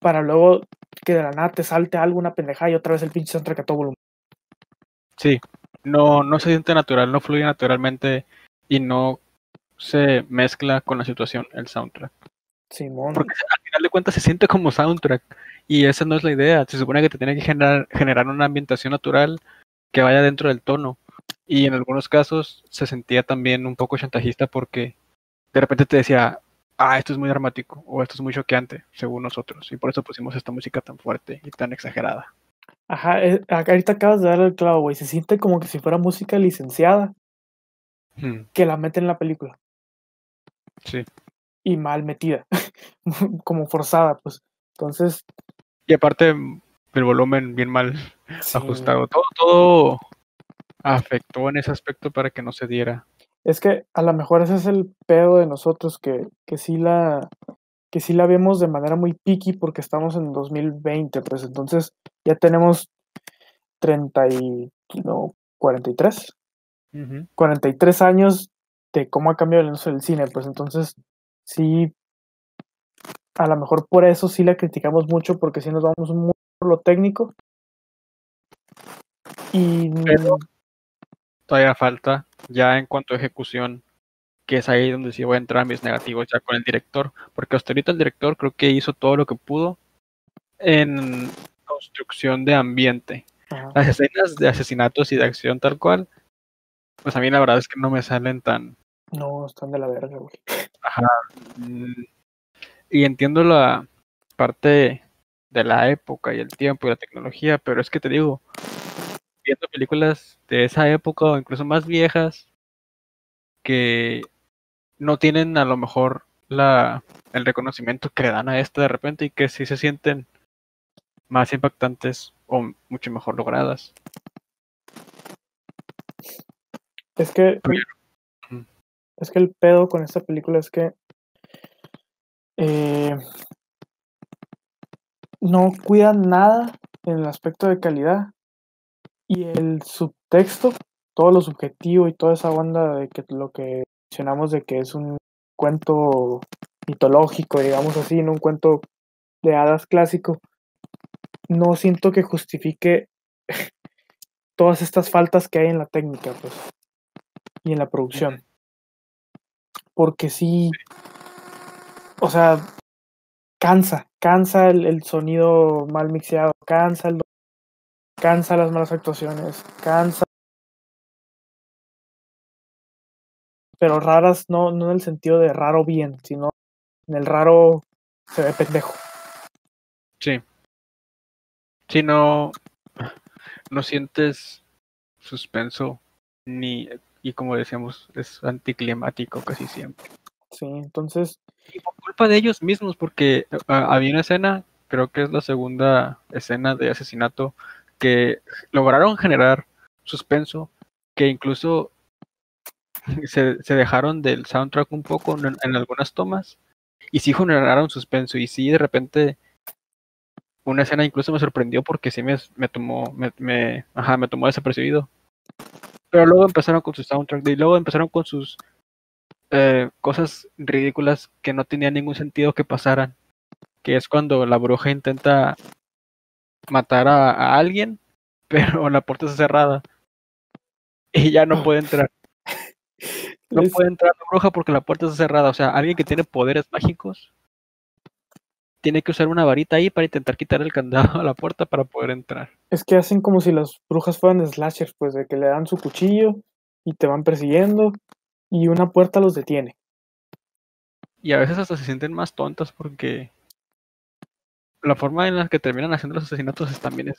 S2: para luego que de la nada te salte algo, una pendejada, y otra vez el pinche soundtrack a todo volumen.
S1: Sí, no, no se siente natural, no fluye naturalmente, y no se mezcla con la situación el soundtrack.
S2: Simón.
S1: Porque al final de cuentas se siente como soundtrack y esa no es la idea. Se supone que te tiene que generar, generar una ambientación natural que vaya dentro del tono. Y en algunos casos se sentía también un poco chantajista porque de repente te decía, ah, esto es muy dramático o esto es muy choqueante, según nosotros. Y por eso pusimos esta música tan fuerte y tan exagerada.
S2: Ajá, eh, ahorita acabas de dar el clavo, güey. Se siente como que si fuera música licenciada
S1: Hmm,
S2: que la meten en la película.
S1: Sí.
S2: Y mal metida. como forzada, pues. Entonces,
S1: Y aparte, mm, el volumen bien mal
S2: sí,
S1: ajustado. Todo, todo afectó en ese aspecto para que no se diera.
S2: Es que a lo mejor ese es el pedo de nosotros, que, que sí la que sí la vemos de manera muy picky porque estamos en 2020, pues entonces ya tenemos 30 y, no, 43,
S1: Ujú.
S2: 43 años de cómo ha cambiado el industria del cine, pues entonces sí, a lo mejor por eso sí la criticamos mucho porque sí nos vamos muy por lo técnico. Y
S1: Pero- Todavía falta, ya en cuanto a ejecución, que es ahí donde sí voy a entrar mis negativos ya con el director, porque hasta ahorita el director creo que hizo todo lo que pudo en construcción de ambiente.
S2: ajá,
S1: Las escenas de asesinatos y de acción tal cual, pues a mí la verdad es que no me salen tan...
S2: no, están de la verga, güey.
S1: mm, Y entiendo la parte de la época y el tiempo y la tecnología, pero es que te digo, viendo películas de esa época o incluso más viejas que no tienen a lo mejor la, el reconocimiento que le dan a esta de repente y que sí se sienten más impactantes o mucho mejor logradas.
S2: Es que
S1: Pero-.
S2: Es que el pedo con esta película es que eh, no cuidan nada en el aspecto de calidad y el subtexto, todo lo subjetivo y toda esa onda de que lo que mencionamos de que es un cuento mitológico, digamos así, no un cuento de hadas clásico, no siento que justifique todas estas faltas que hay en la técnica, pues, y en la producción. Porque sí, o sea, cansa, cansa el, el sonido mal mixeado, cansa el cansa las malas actuaciones, cansa pero raras no, no en el sentido de raro bien, sino en el raro se ve pendejo.
S1: Sí. Si no, no sientes suspenso ni, y como decíamos, es anticlimático casi siempre.
S2: Sí, entonces,
S1: Y por culpa de ellos mismos, porque ah, había una escena, creo que es la segunda escena de asesinato, que lograron generar suspenso, que incluso se, se dejaron del soundtrack un poco en, en algunas tomas, y sí generaron suspenso, y sí de repente una escena incluso me sorprendió porque sí me, me tomó, me, me, ajá, me tomó desapercibido. Pero luego empezaron con su soundtrack y luego empezaron con sus eh, cosas ridículas que no tenían ningún sentido que pasaran. Que es cuando la bruja intenta matar a, a alguien, pero la puerta está cerrada. Y ya no puede entrar. No puede entrar la bruja porque la puerta está cerrada. O sea, alguien que tiene poderes mágicos tiene que usar una varita ahí para intentar quitar el candado a la puerta para poder entrar.
S2: es que hacen como si las brujas fueran slashers, pues de que le dan su cuchillo y te van persiguiendo y una puerta los detiene.
S1: Y a veces hasta se sienten más tontas porque la forma en la que terminan haciendo los asesinatos es- también es.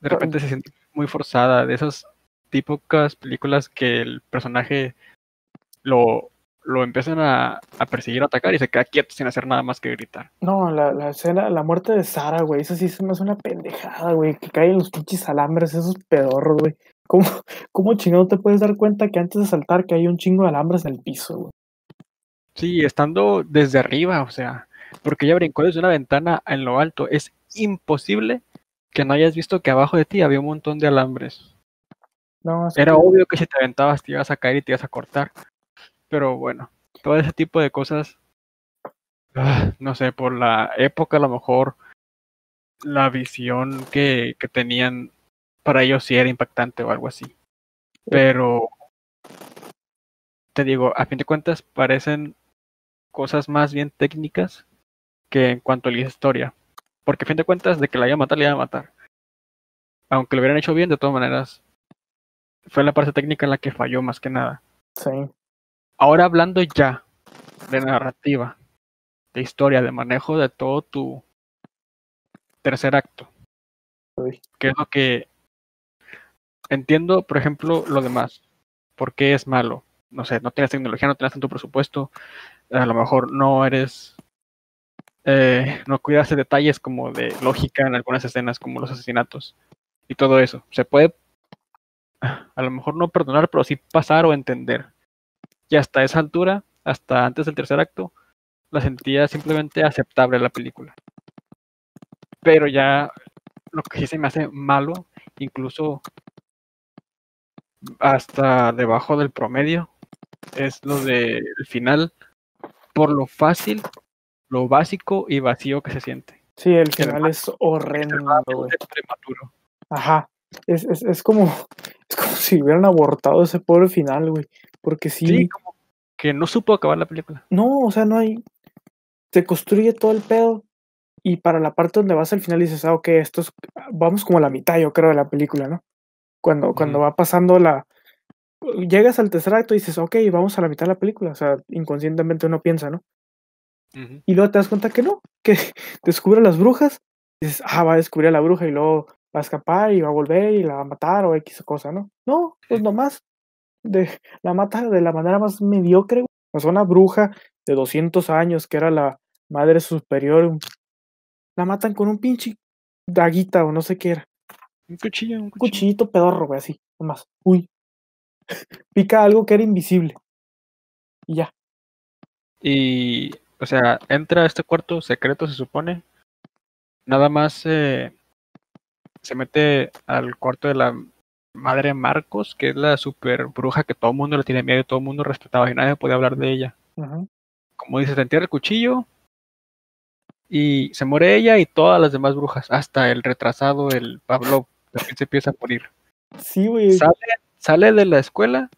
S1: De repente se siente muy forzada. De esas típicas películas que el personaje lo, lo empiezan a, a perseguir o atacar y se queda quieto sin hacer nada más que gritar.
S2: No, la, la escena, la muerte de Sara, güey, eso sí se me hace una pendejada, güey, que caen los pinches alambres, esos pedorros, güey. ¿Cómo, ¿Cómo chingado te puedes dar cuenta que antes de saltar que hay un chingo de alambres en el piso, güey?
S1: Sí, estando desde arriba, o sea, porque ella brincó desde una ventana en lo alto. Es imposible que no hayas visto que abajo de ti había un montón de alambres.
S2: No,
S1: Era
S2: que-
S1: obvio que si te aventabas te ibas a caer y te ibas a cortar. Pero bueno, todo ese tipo de cosas, ah, no sé, por la época a lo mejor la visión que, que tenían para ellos sí era impactante o algo así. Pero te digo, a fin de cuentas parecen cosas más bien técnicas que en cuanto a la historia. Porque a fin de cuentas, de que la iba a matar, la iba a matar. Aunque lo hubieran hecho bien, de todas maneras, fue la parte técnica en la que falló más que nada.
S2: Sí.
S1: Ahora hablando ya de narrativa, de historia, de manejo de todo tu tercer acto. ¿Qué es lo que entiendo, por ejemplo, lo demás? ¿Por qué es malo? No sé, no tienes tecnología, no tienes tanto presupuesto, a lo mejor no eres, eh, no cuidas de detalles como de lógica en algunas escenas, como los asesinatos y todo eso. Se puede, a lo mejor no perdonar, pero sí pasar o entender. Y hasta esa altura, hasta antes del tercer acto, la sentía simplemente aceptable la película. Pero ya lo que sí se me hace malo, incluso hasta debajo del promedio, es lo del final, por lo fácil, lo básico y vacío que se siente.
S2: Sí, el final es horrendo.
S1: Es prematuro.
S2: Ajá. Es, es, es como es como si hubieran abortado ese pobre final, güey. Porque sí,
S1: Sí, como que no supo acabar la película.
S2: no, o sea, no hay. Se construye todo el pedo. Y para la parte donde vas al final dices, ah, ok, esto es. Vamos como a la mitad, yo creo, de la película, ¿no? Cuando, cuando va pasando la. Llegas al tercer acto y dices, ok, vamos a la mitad de la película. O sea, inconscientemente uno piensa, ¿no? Y luego te das cuenta que no, que descubre a las brujas. Y dices, ah, va a descubrir a la bruja y luego va a escapar y va a volver y la va a matar o X cosa, ¿no? No, pues nomás de, la mata de la manera más mediocre. güey. O sea, una bruja de 200 años que era la madre superior. La matan con un pinche daguita o no sé qué era.
S1: Un cuchillo, un
S2: Un
S1: cuchillo.
S2: cuchillito pedorro, güey, así, nomás. Uy. Pica algo que era invisible. Y ya.
S1: Y, o sea, entra a este cuarto secreto, se supone. Nada más eh, se mete al cuarto de la madre Marcos, que es la super bruja que todo el mundo le tiene miedo y todo el mundo respetaba y nadie podía hablar de ella. Como dice, se entierra el cuchillo y se muere ella y todas las demás brujas, hasta el retrasado, el Pablo, también se empieza a morir.
S2: Sí, güey.
S1: Sale, sale de la escuela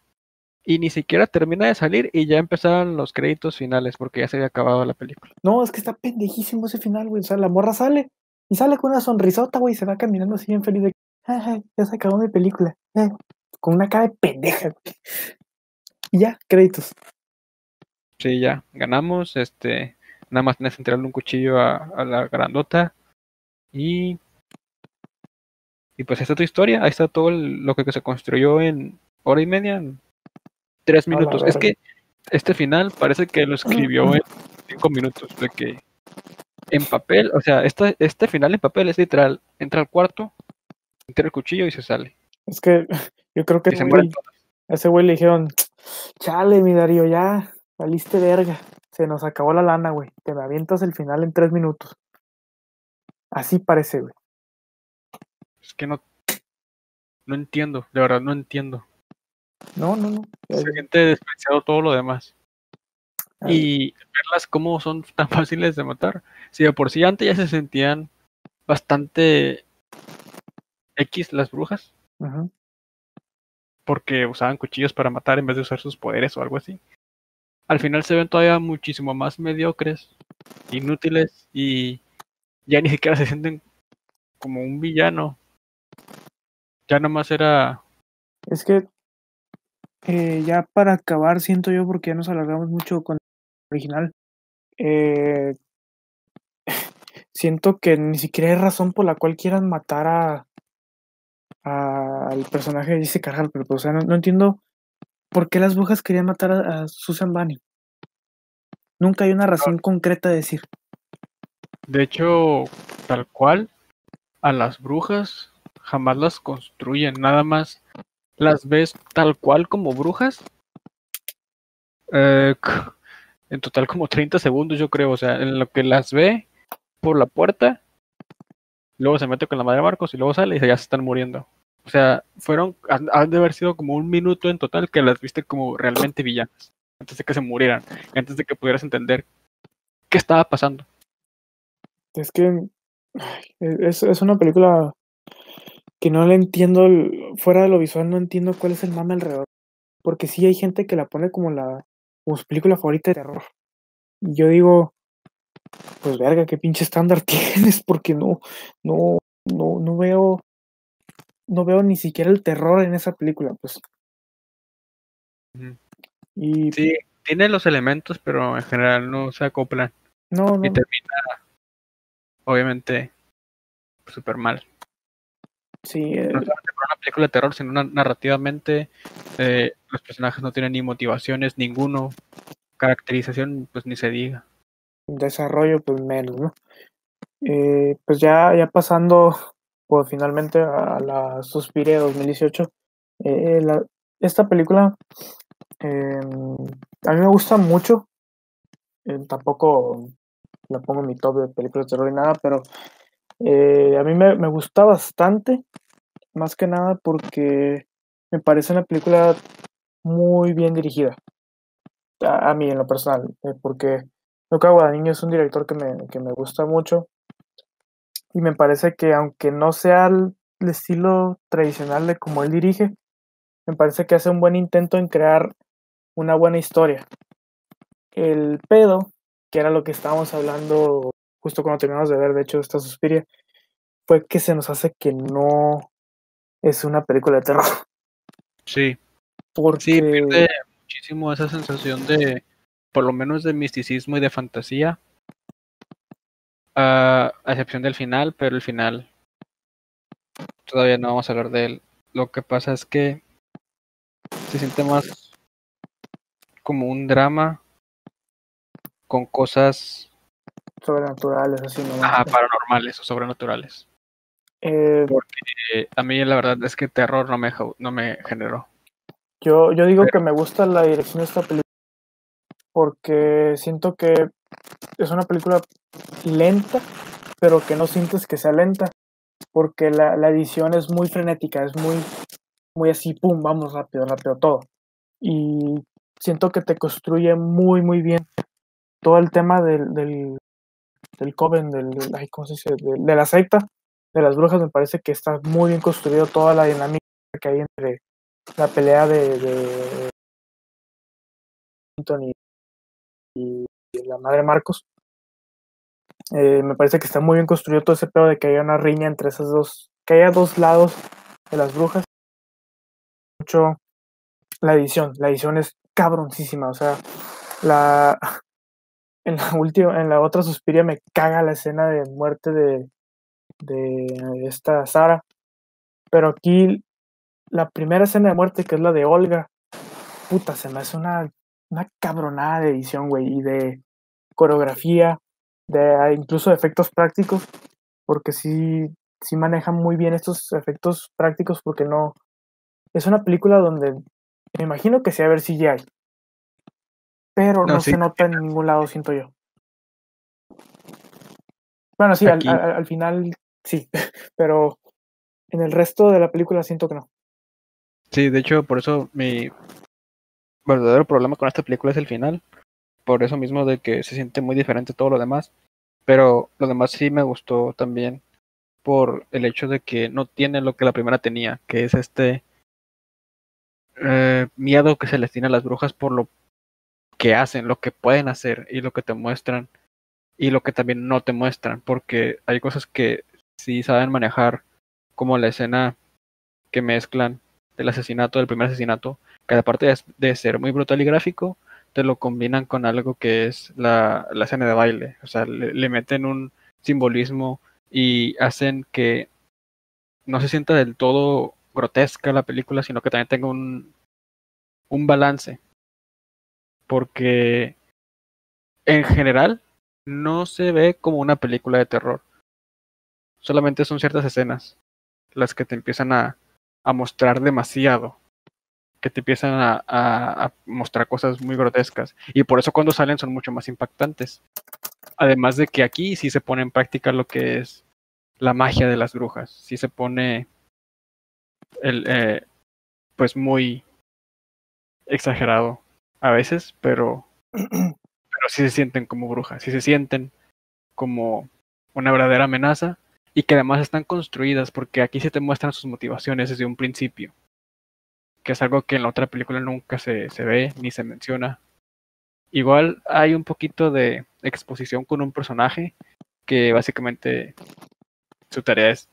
S1: y ni siquiera termina de salir y ya empezaron los créditos finales porque ya se había acabado la película.
S2: No, es que está pendejísimo ese final, güey. O sea, la morra sale y sale con una sonrisota, güey, y se va caminando así bien feliz de "Ajá, ya se acabó mi película. eh", con una cara de pendeja, güey. Y ya, créditos.
S1: Sí, ya, ganamos, este, nada más tienes que entrarle un cuchillo a, a la grandota y y pues ahí está tu historia, ahí está todo el- lo que se construyó en hora y media, en tres minutos. Es que este final parece que lo escribió en cinco minutos, de que en papel, o sea, este, este final en papel es literal, entra al cuarto, entra el cuchillo y se sale.
S2: Es que yo creo que ese güey,
S1: todos.
S2: a ese güey le dijeron, chale, mi Darío, ya, valiste verga. Se nos acabó la lana, güey. Te me avientas el final en tres minutos. Así parece, güey.
S1: Es que no, no entiendo, de verdad no entiendo.
S2: No, no, no.
S1: Se
S2: Eh,
S1: siente despreciado todo lo demás.
S2: Ay.
S1: Y verlas cómo son tan fáciles de matar. Si de por sí antes ya se sentían bastante X las brujas,
S2: ujú.
S1: porque usaban cuchillos para matar en vez de usar sus poderes o algo así. Al final se ven todavía muchísimo más mediocres, inútiles y ya ni siquiera se sienten como un villano. Ya nomás era
S2: Es que eh, ya para acabar, siento yo, porque ya nos alargamos mucho con el original, eh, siento que ni siquiera hay razón por la cual quieran matar a- al personaje de Jessica Harper, pero, o sea, no, no entiendo por qué las brujas querían matar a, a Susan Bunny. Nunca hay una razón concreta de decir.
S1: De hecho, tal cual, a las brujas jamás las construyen, nada más las ves tal cual como brujas. eh, en total como 30 segundos yo creo, o sea, en lo que las ve por la puerta, luego se mete con la madre Marcos y luego sale y ya se están muriendo. O sea, fueron, han, de haber sido como un minuto en total que las viste como realmente villanas, antes de que se murieran, antes de que pudieras entender qué estaba pasando.
S2: Es que es, es una película que no le entiendo, fuera de lo visual, no entiendo cuál es el mame alrededor. Porque sí hay gente que la pone como la como su película favorita de terror. Yo digo, pues verga, qué pinche estándar tienes, porque no, no, no, no veo, no veo ni siquiera el terror en esa película, pues. Y
S1: Sí, tiene los elementos, pero en general no se acoplan.
S2: no,
S1: Y
S2: no,
S1: termina, obviamente, súper mal.
S2: Sí, eh,
S1: No solamente para una película de terror, sino una- narrativamente eh, los personajes no tienen ni motivaciones, ninguno. Caracterización, pues ni se diga.
S2: Desarrollo, pues menos, ¿no? Eh, pues ya, ya pasando pues, finalmente a la Suspiria 2018, eh, esta película eh, a mí me gusta mucho, eh, tampoco la pongo en mi top de películas de terror y nada, pero a mí me, me gusta bastante, más que nada porque me parece una película muy bien dirigida, a, a mí en lo personal, porque Luca Guadagnino es un director que me, que me gusta mucho y me parece que aunque no sea el, el estilo tradicional de como él dirige, me parece que hace un buen intento en crear una buena historia. El pedo, que era lo que estábamos hablando justo cuando terminamos de ver, de hecho, esta Suspiria, fue que se nos hace que no es una película de terror.
S1: Sí,
S2: Porque
S1: sí, pierde muchísimo esa sensación de, por lo menos de misticismo y de fantasía. Ah, a excepción del final, pero el final todavía no vamos a hablar de él. Lo que pasa es que se siente más como un drama con cosas
S2: sobrenaturales, así nomás.
S1: ajá, paranormales o sobrenaturales.
S2: Eh,
S1: Eh, a mí la verdad es que terror no me, no me generó.
S2: Yo, yo digo que me gusta la dirección de esta película porque siento que es una película lenta, pero que no sientes que sea lenta, porque la, la edición es muy frenética, es muy, muy así, pum, vamos rápido, rápido, todo. Y siento que te construye muy, muy bien todo el tema del, del, del coven, del, del- ay, ¿cómo se dice? De, de la secta, de las brujas, me parece que está muy bien construido toda la dinámica que hay entre la pelea de, la madre Marcos. Eh, me parece que está muy bien construido todo ese pedo de que haya una riña entre esas dos, que haya dos lados de las brujas. Mucho la edición, la edición es cabroncísima, o sea, la en la última, en la otra Suspiria me caga la escena de muerte de, de esta Sara, pero aquí la primera escena de muerte que es la de Olga, puta, se me hace una, una cabronada de edición, güey, y de coreografía, de ah, incluso de efectos prácticos, porque sí, sí manejan muy bien estos efectos prácticos, porque no, es una película donde me imagino que sí va a haber CGI, pero no,
S1: No, sí.
S2: se nota en ningún lado, siento yo. Bueno, sí, al, al- al final sí, pero en el resto de la película siento que no.
S1: Sí, de hecho, por eso mi verdadero problema con esta película es el final. Por eso mismo de que se siente muy diferente todo lo demás. Pero lo demás sí me gustó también por el hecho de que no tiene lo que la primera tenía, que es este eh, miedo que se les tiene a las brujas por lo que hacen, lo que pueden hacer y lo que te muestran y lo que también no te muestran, porque hay cosas que sí saben manejar, como la escena que mezclan del asesinato, del primer asesinato, que aparte de, de ser muy brutal y gráfico, te lo combinan con algo que es la, la escena de baile, o sea, le, meten un simbolismo y hacen que no se sienta del todo grotesca la película, sino que también tenga un, un balance. Porque en general no se ve como una película de terror. Solamente son ciertas escenas las que te empiezan a, a mostrar demasiado. Que te empiezan a, a, a mostrar cosas muy grotescas. Y por eso cuando salen son mucho más impactantes. Además de que aquí sí se pone en práctica lo que es la magia de las brujas. Sí se pone el, eh, pues muy exagerado a veces, pero, pero sí se sienten como brujas, sí se sienten como una verdadera amenaza y que además están construidas porque aquí se te muestran sus motivaciones desde un principio, que es algo que en la otra película nunca se, se ve ni se menciona. Igual hay un poquito de exposición con un personaje que básicamente su tarea es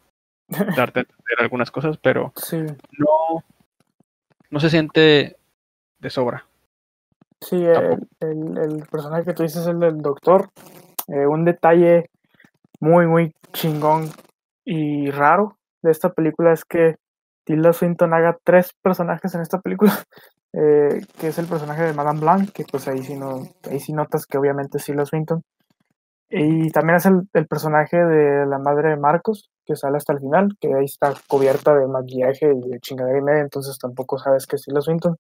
S1: darte a entender algunas cosas, pero
S2: Sí,
S1: no, no se siente de sobra.
S2: sí, el,
S1: Tampoco.
S2: el, el personaje que tú dices es el del doctor. Eh, un detalle muy, muy chingón y raro de esta película es que Tilda Swinton haga tres personajes en esta película, eh, que es el personaje de Madame Blanc, que pues ahí sí, no, ahí sí notas que obviamente es Tilda Swinton, y también es el, el, personaje de la madre de Marcos, que sale hasta el final, que ahí está cubierta de maquillaje y de chingadera y media, entonces tampoco sabes que es Tilda Swinton.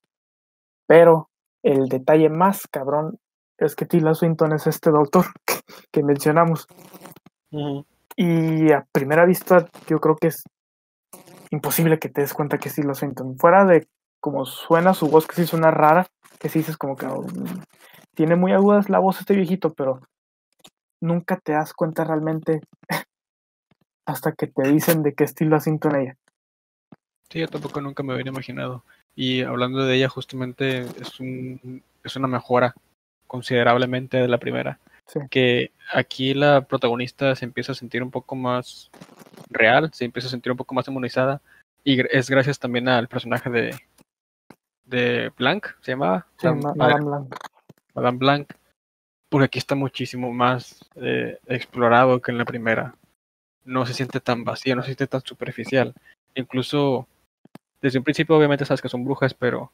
S2: Pero el detalle más cabrón es que Tilda Swinton es este doctor que, mencionamos. Y a primera vista yo creo que es imposible que te des cuenta que es Tilda Swinton. Fuera de como suena su voz, que sí suena rara, que sí dices como que oh, tiene muy agudas la voz este viejito, pero nunca te das cuenta realmente hasta que te dicen de qué estilo Swinton ella.
S1: Sí, yo tampoco nunca me hubiera imaginado. Y hablando de ella, justamente es, un, es una mejora considerablemente de la primera. Que aquí la protagonista se empieza a sentir un poco más real, se empieza a sentir un poco más demonizada. Y es gracias también al personaje de, de Blanc, ¿se llamaba?
S2: Madame Blanc.
S1: Madame Blanc, porque aquí está muchísimo más eh, explorado que en la primera. No se siente tan vacía, no se siente tan superficial. Incluso desde un principio obviamente sabes que son brujas, pero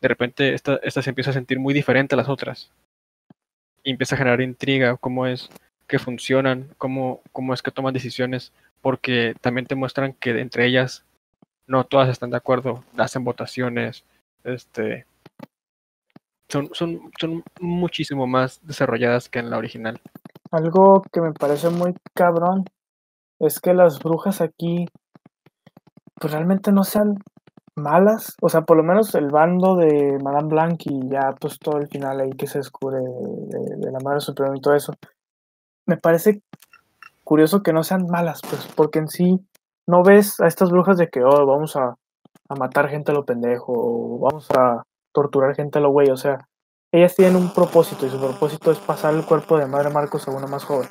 S1: de repente esta, esta se empieza a sentir muy diferente a las otras. Y empieza a generar intriga, cómo es que funcionan, cómo, cómo es que toman decisiones, porque también te muestran que entre ellas no todas están de acuerdo, hacen votaciones, este, son, son, son muchísimo más desarrolladas que en la original.
S2: Algo que me parece muy cabrón es que las brujas aquí pues realmente no sean malas, o sea, por lo menos el bando de Madame Blanc y ya pues todo el final ahí que se descubre de, la Madre Suprema y todo eso. Me parece curioso que no sean malas, pues, porque en sí no ves a estas brujas de que, oh, vamos a, matar gente a lo pendejo, o vamos a torturar gente a lo güey. O sea, ellas tienen un propósito y su propósito es pasar el cuerpo de Madre Marcos a uno más joven.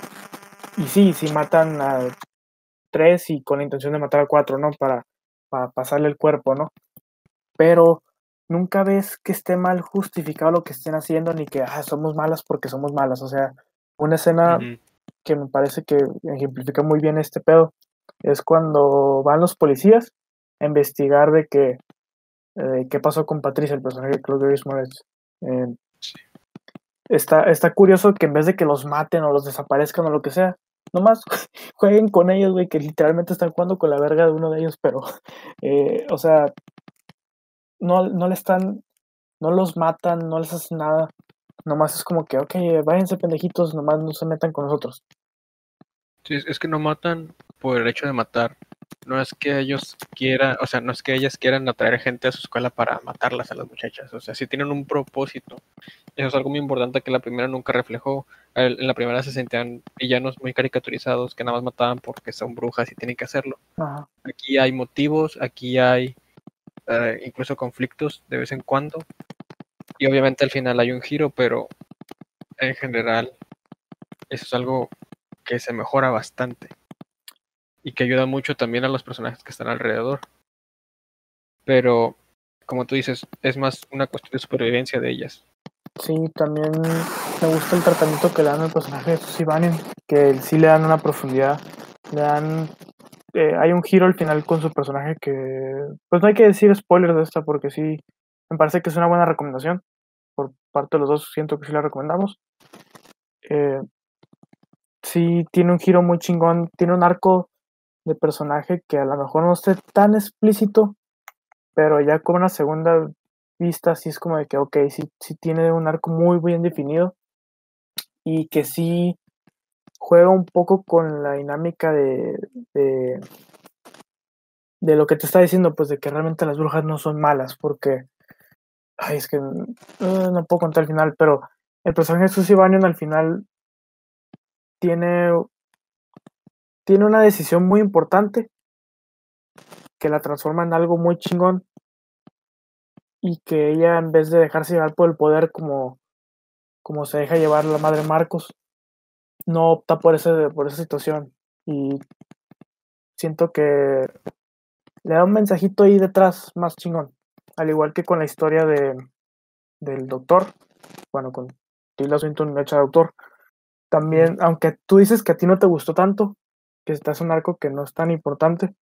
S2: Y sí, si matan a tres y con la intención de matar a cuatro, ¿no? Para, para pasarle el cuerpo, ¿no? Pero nunca ves que esté mal justificado lo que estén haciendo ni que ah, somos malas porque somos malas. O sea, una escena que me parece que ejemplifica muy bien este pedo es cuando van los policías a investigar de que eh, qué pasó con Patricia, el personaje de Claude Moretz. Eh, está, está curioso que en vez de que los maten o los desaparezcan o lo que sea, nomás jueguen con ellos, güey, que literalmente están jugando con la verga de uno de ellos, pero, eh, o sea, no, no le están, no los matan, no les hacen nada, nomás es como que, ok, váyanse pendejitos, nomás no se metan con nosotros.
S1: Sí, es que no matan por el hecho de matar, no es que ellos quieran, o sea, no es que ellas quieran atraer gente a su escuela para matarlas a las muchachas, o sea, si tienen un propósito. Eso es algo muy importante que la primera nunca reflejó. En la primera se sentían villanos muy caricaturizados que nada más mataban porque son brujas y tienen que hacerlo. Aquí hay motivos, aquí hay eh, incluso conflictos de vez en cuando. Y obviamente al final hay un giro, pero en general eso es algo que se mejora bastante y que ayuda mucho también a los personajes que están alrededor. Pero, como tú dices, es más una cuestión de supervivencia de ellas.
S2: Sí, también me gusta el tratamiento que le dan al personaje de Susie que sí le dan una profundidad, le dan... Eh, hay un giro al final con su personaje que... Pues no hay que decir spoilers de esta porque sí, me parece que es una buena recomendación. Parte de los dos siento que sí la recomendamos. Eh, sí, tiene un giro muy chingón, tiene un arco de personaje que a lo mejor no esté tan explícito, pero ya con una segunda vista sí es como de que, ok, sí tiene un arco muy bien definido y que sí juega un poco con la dinámica de, de, lo que te está diciendo, pues de que realmente las brujas no son malas, porque, ay, es que uh, no puedo contar el final, pero el personaje de Banyan al final tiene tiene una decisión muy importante que la transforma en algo muy chingón y que ella en vez de dejarse llevar por el poder como, como se deja llevar la madre Marcos, no opta por, ese, por esa situación. Y siento que le da un mensajito ahí detrás más chingón, al igual que con la historia de, del doctor, bueno, con Tilda Swinton hecha doctor, también, aunque tú dices que a ti no te gustó tanto, que este es un arco que no es tan importante.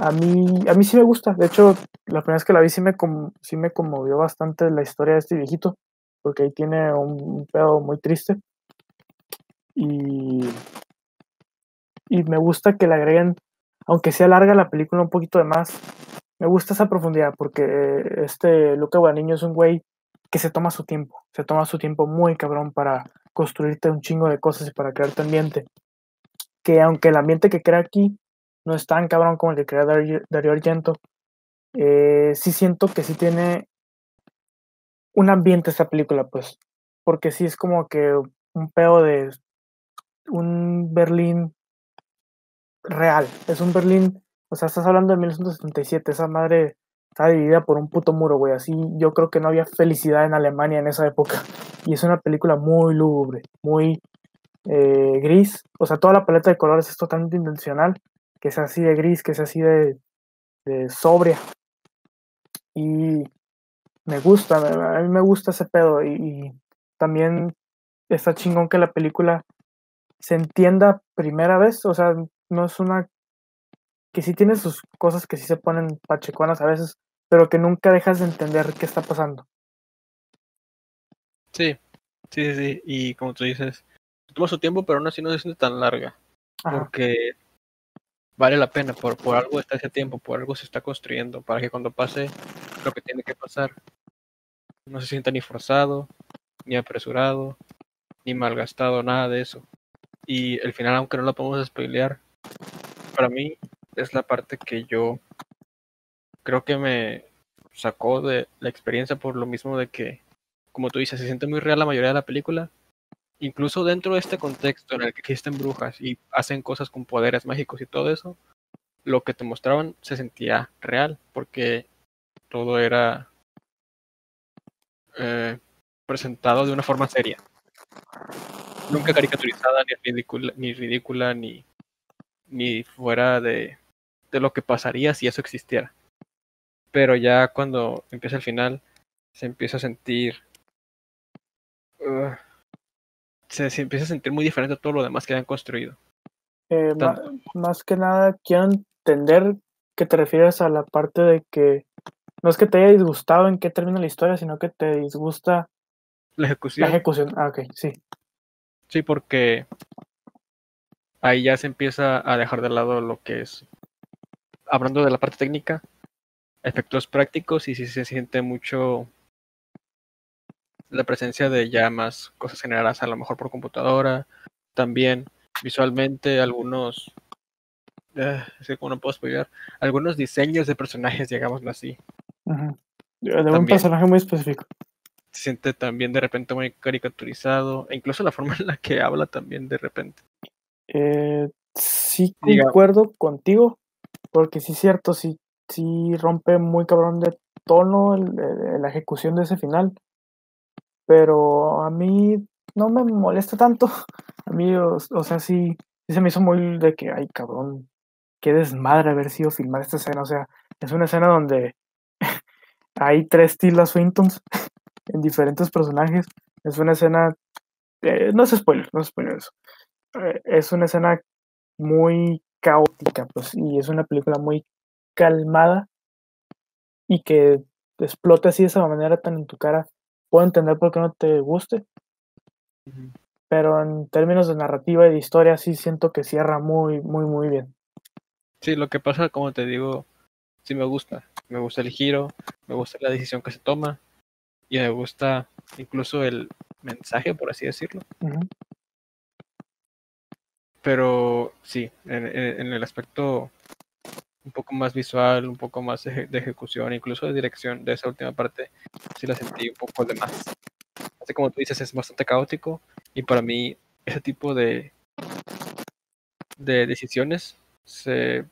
S2: A mí, a mí sí me gusta. De hecho, la primera vez que la vi sí me, sí me conmovió bastante la historia de este viejito, porque ahí tiene un, pedo muy triste. Y, y me gusta que le agreguen, aunque sea larga la película, un poquito de más. Me gusta esa profundidad, porque este Luca Guadagnino es un güey que se toma su tiempo. Se toma su tiempo muy cabrón para construirte un chingo de cosas y para crearte ambiente. Que aunque el ambiente que crea aquí no es tan cabrón como el que crea Dario, Argento, eh, sí siento que sí tiene un ambiente esta película, pues. Porque sí es como que un pedo de un Berlín real. Es un Berlín, o sea, estás hablando de 1977, esa madre está dividida por un puto muro, güey. Así yo creo que no había felicidad en Alemania en esa época. Y es una película muy lúgubre, muy eh, gris. O sea, toda la paleta de colores es totalmente intencional. Que sea así de gris, que sea así de, de sobria. Y me gusta, a mí me gusta ese pedo. Y, también está chingón que la película se entienda primera vez. O sea, no es una que sí tiene sus cosas que sí se ponen pacheconas a veces, pero que nunca dejas de entender qué está pasando.
S1: Sí, sí, sí, y como tú dices, toma su tiempo, pero aún así no se siente tan larga, porque vale la pena, por, por algo está ese tiempo, por algo se está construyendo, para que cuando pase lo que tiene que pasar, no se sienta ni forzado, ni apresurado, ni malgastado, nada de eso. Y el final, aunque no lo podemos spoilear, para mí es la parte que yo creo que me sacó de la experiencia por lo mismo de que, como tú dices, se siente muy real la mayoría de la película. Incluso dentro de este contexto en el que existen brujas y hacen cosas con poderes mágicos y todo eso, lo que te mostraban se sentía real, porque todo era eh, presentado de una forma seria. Nunca caricaturizada, ni ridícula, ni, ridícula, ni, ni fuera de, de lo que pasaría si eso existiera. Pero ya cuando empieza el final, se empieza a sentir. Uh, se, empieza a sentir muy diferente a todo lo demás que habían construido.
S2: Eh, más, que nada, quiero entender que te refieres a la parte de que no es que te haya disgustado en qué termina la historia, sino que te disgusta
S1: la ejecución.
S2: La ejecución, ah, ok, sí.
S1: Sí, porque ahí ya se empieza a dejar de lado lo que es hablando de la parte técnica, efectos prácticos y si se siente mucho la presencia de ya más cosas generadas a lo mejor por computadora, también visualmente algunos eh, no puedo spoiler, algunos diseños de personajes, digámoslo así.
S2: De un personaje muy específico.
S1: Se siente también de repente muy caricaturizado, e incluso la forma en la que habla también de repente.
S2: Eh, sí, concuerdo contigo. Porque sí es cierto, sí, sí rompe muy cabrón de tono la ejecución de ese final. Pero a mí no me molesta tanto. A mí, o, sea, sí, se me hizo muy de que, ay, cabrón, qué desmadre haber sido filmar esta escena. O sea, es una escena donde hay tres Tilda Swintons en diferentes personajes. Es una escena, eh, no es spoiler, no es spoiler eso. Eh, es una escena muy caótica, pues, y es una película muy calmada y que explote así de esa manera tan en tu cara. Puedo entender por qué no te guste, pero en términos de narrativa y de historia sí siento que cierra muy, muy, muy bien.
S1: Sí, lo que pasa, como te digo, sí me gusta. Me gusta el giro, me gusta la decisión que se toma y me gusta incluso el mensaje, por así decirlo. Pero sí, en, el aspecto un poco más visual, un poco más de, ejecución, incluso de dirección de esa última parte, sí la sentí un poco de más. Así como tú dices, es bastante caótico y para mí ese tipo de, de decisiones se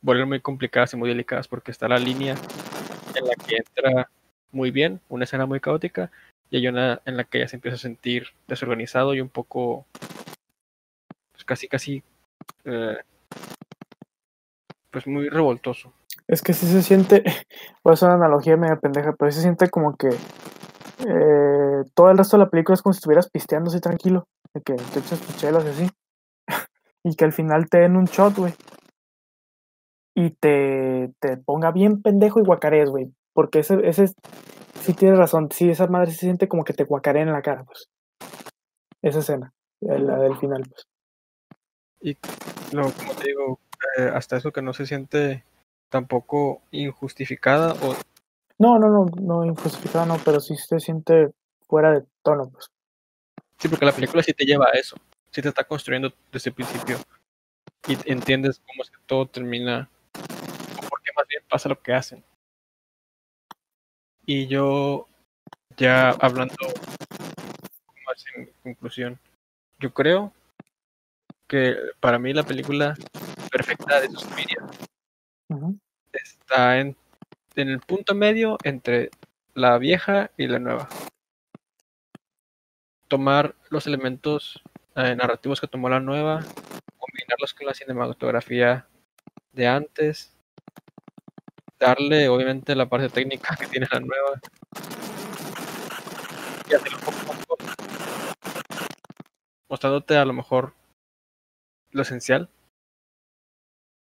S1: vuelven muy complicadas y muy delicadas porque está la línea en la que entra muy bien, una escena muy caótica, y hay una en la que ya se empieza a sentir desorganizado y un poco casi, casi, eh, pues muy revoltoso.
S2: Es que sí se siente, voy a una analogía media pendeja, pero sí se siente como que eh, todo el resto de la película es como si estuvieras pisteando así tranquilo, de que te echas tus y así, y que al final te den un shot, güey. y te, te ponga bien pendejo y guacarees, güey. Porque ese, ese sí tienes razón, sí, esa madre se siente como que te guacarea en la cara, pues. Esa escena, la del final, pues.
S1: Y no, como te digo, eh, hasta eso que no se siente tampoco injustificada o...
S2: No, no, no, no injustificada no, pero sí se siente fuera de tono, pues.
S1: Sí, porque la película sí te lleva a eso, sí te está construyendo desde el principio y entiendes cómo es que todo termina, o por qué más bien pasa lo que hacen. Y yo, ya hablando más en conclusión, yo creo que para mí la película perfecta de Suspiria está en, en el punto medio entre la vieja y la nueva. Tomar los elementos eh, narrativos que tomó la nueva, combinarlos con la cinematografía de antes, darle obviamente la parte técnica que tiene la nueva. Y hacerlo poco a poco, mostrándote a lo mejor lo esencial.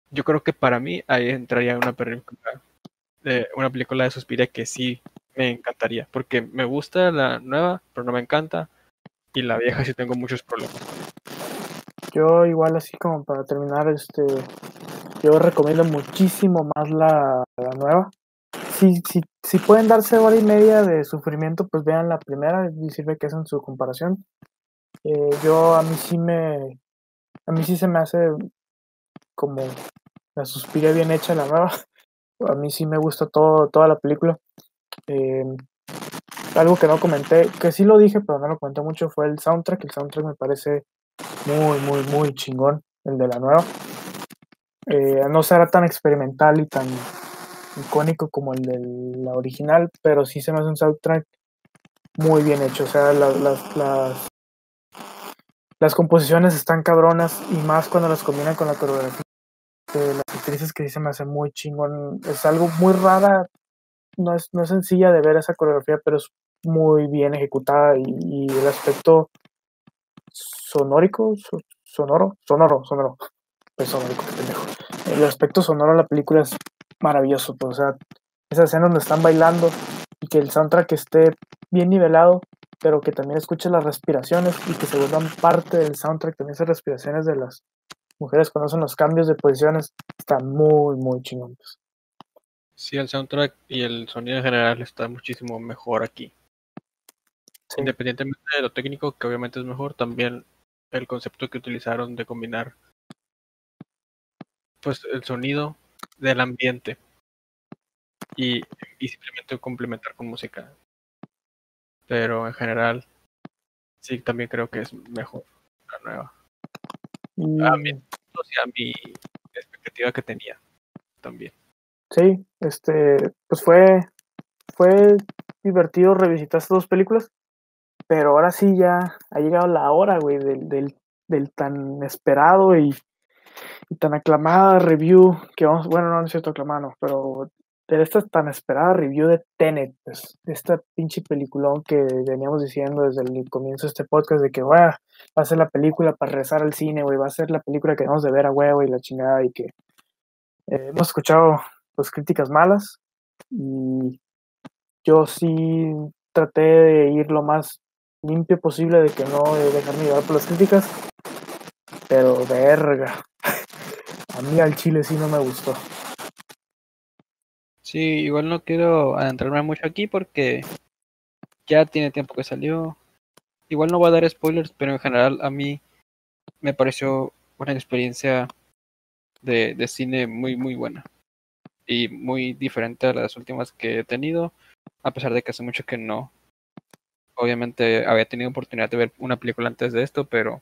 S1: Yo creo que para mí ahí entraría una película de una película de Suspiria que sí me encantaría, porque me gusta la nueva, pero no me encanta, y la vieja sí tengo muchos problemas.
S2: Yo igual así como para terminar, este, yo recomiendo muchísimo más la, la nueva. Si, si, si pueden darse hora y media de sufrimiento, pues vean la primera y sirve que hacen su comparación. Eh, yo a mí sí me, a mí sí se me hace como la suspira bien hecha la nueva. A mí sí me gusta todo, toda la película. Eh, algo que no comenté, que sí lo dije, pero no lo comenté mucho, fue el soundtrack. El soundtrack me parece muy, muy, muy chingón, el de la nueva. Eh, no será tan experimental y tan icónico como el de la original, pero sí se me hace un soundtrack muy bien hecho. O sea, las, las, las, composiciones están cabronas y más cuando las combinan con la coreografía de las actrices que sí me hace muy chingón. Es algo muy rara, no es, no es sencilla de ver esa coreografía, pero es muy bien ejecutada y, el aspecto sonórico, sonoro, sonoro, sonoro, pues sonórico, pendejo el aspecto sonoro de la película es maravilloso, pues, o sea, esa escena donde están bailando y que el soundtrack esté bien nivelado, pero que también escuche las respiraciones y que se vuelvan parte del soundtrack, también esas respiraciones de las mujeres cuando hacen los cambios de posiciones, está muy, muy chingón. Pues.
S1: Sí, el soundtrack y el sonido en general está muchísimo mejor aquí. Independientemente de lo técnico, que obviamente es mejor, también el concepto que utilizaron de combinar pues el sonido del ambiente y, simplemente complementar con música. Pero en general, sí, también creo que es mejor la nueva. A mi, a mi expectativa que tenía también.
S2: Sí, este, pues fue, fue divertido revisitar estas dos películas, pero ahora sí ya ha llegado la hora, güey, del, del, del tan esperado y y tan aclamada review que vamos, bueno, no, es cierto aclamado, pero de esta tan esperada review de Tenet, pues, esta pinche peliculón que veníamos diciendo desde el comienzo de este podcast de que, va a ser la película para rezar al cine, güey, va a ser la película que vamos de ver a huevo y la chingada y que eh, hemos escuchado pues críticas malas y yo sí traté de ir lo más limpio posible de que no dejarme llevar por las críticas, pero verga, a mí al chile sí no me gustó.
S1: Sí, igual no quiero adentrarme mucho aquí porque ya tiene tiempo que salió. Igual no voy a dar spoilers, pero en general a mí me pareció una experiencia de, de cine muy, muy buena. Y muy diferente a las últimas que he tenido, a pesar de que hace mucho que no. Obviamente había tenido oportunidad de ver una película antes de esto, pero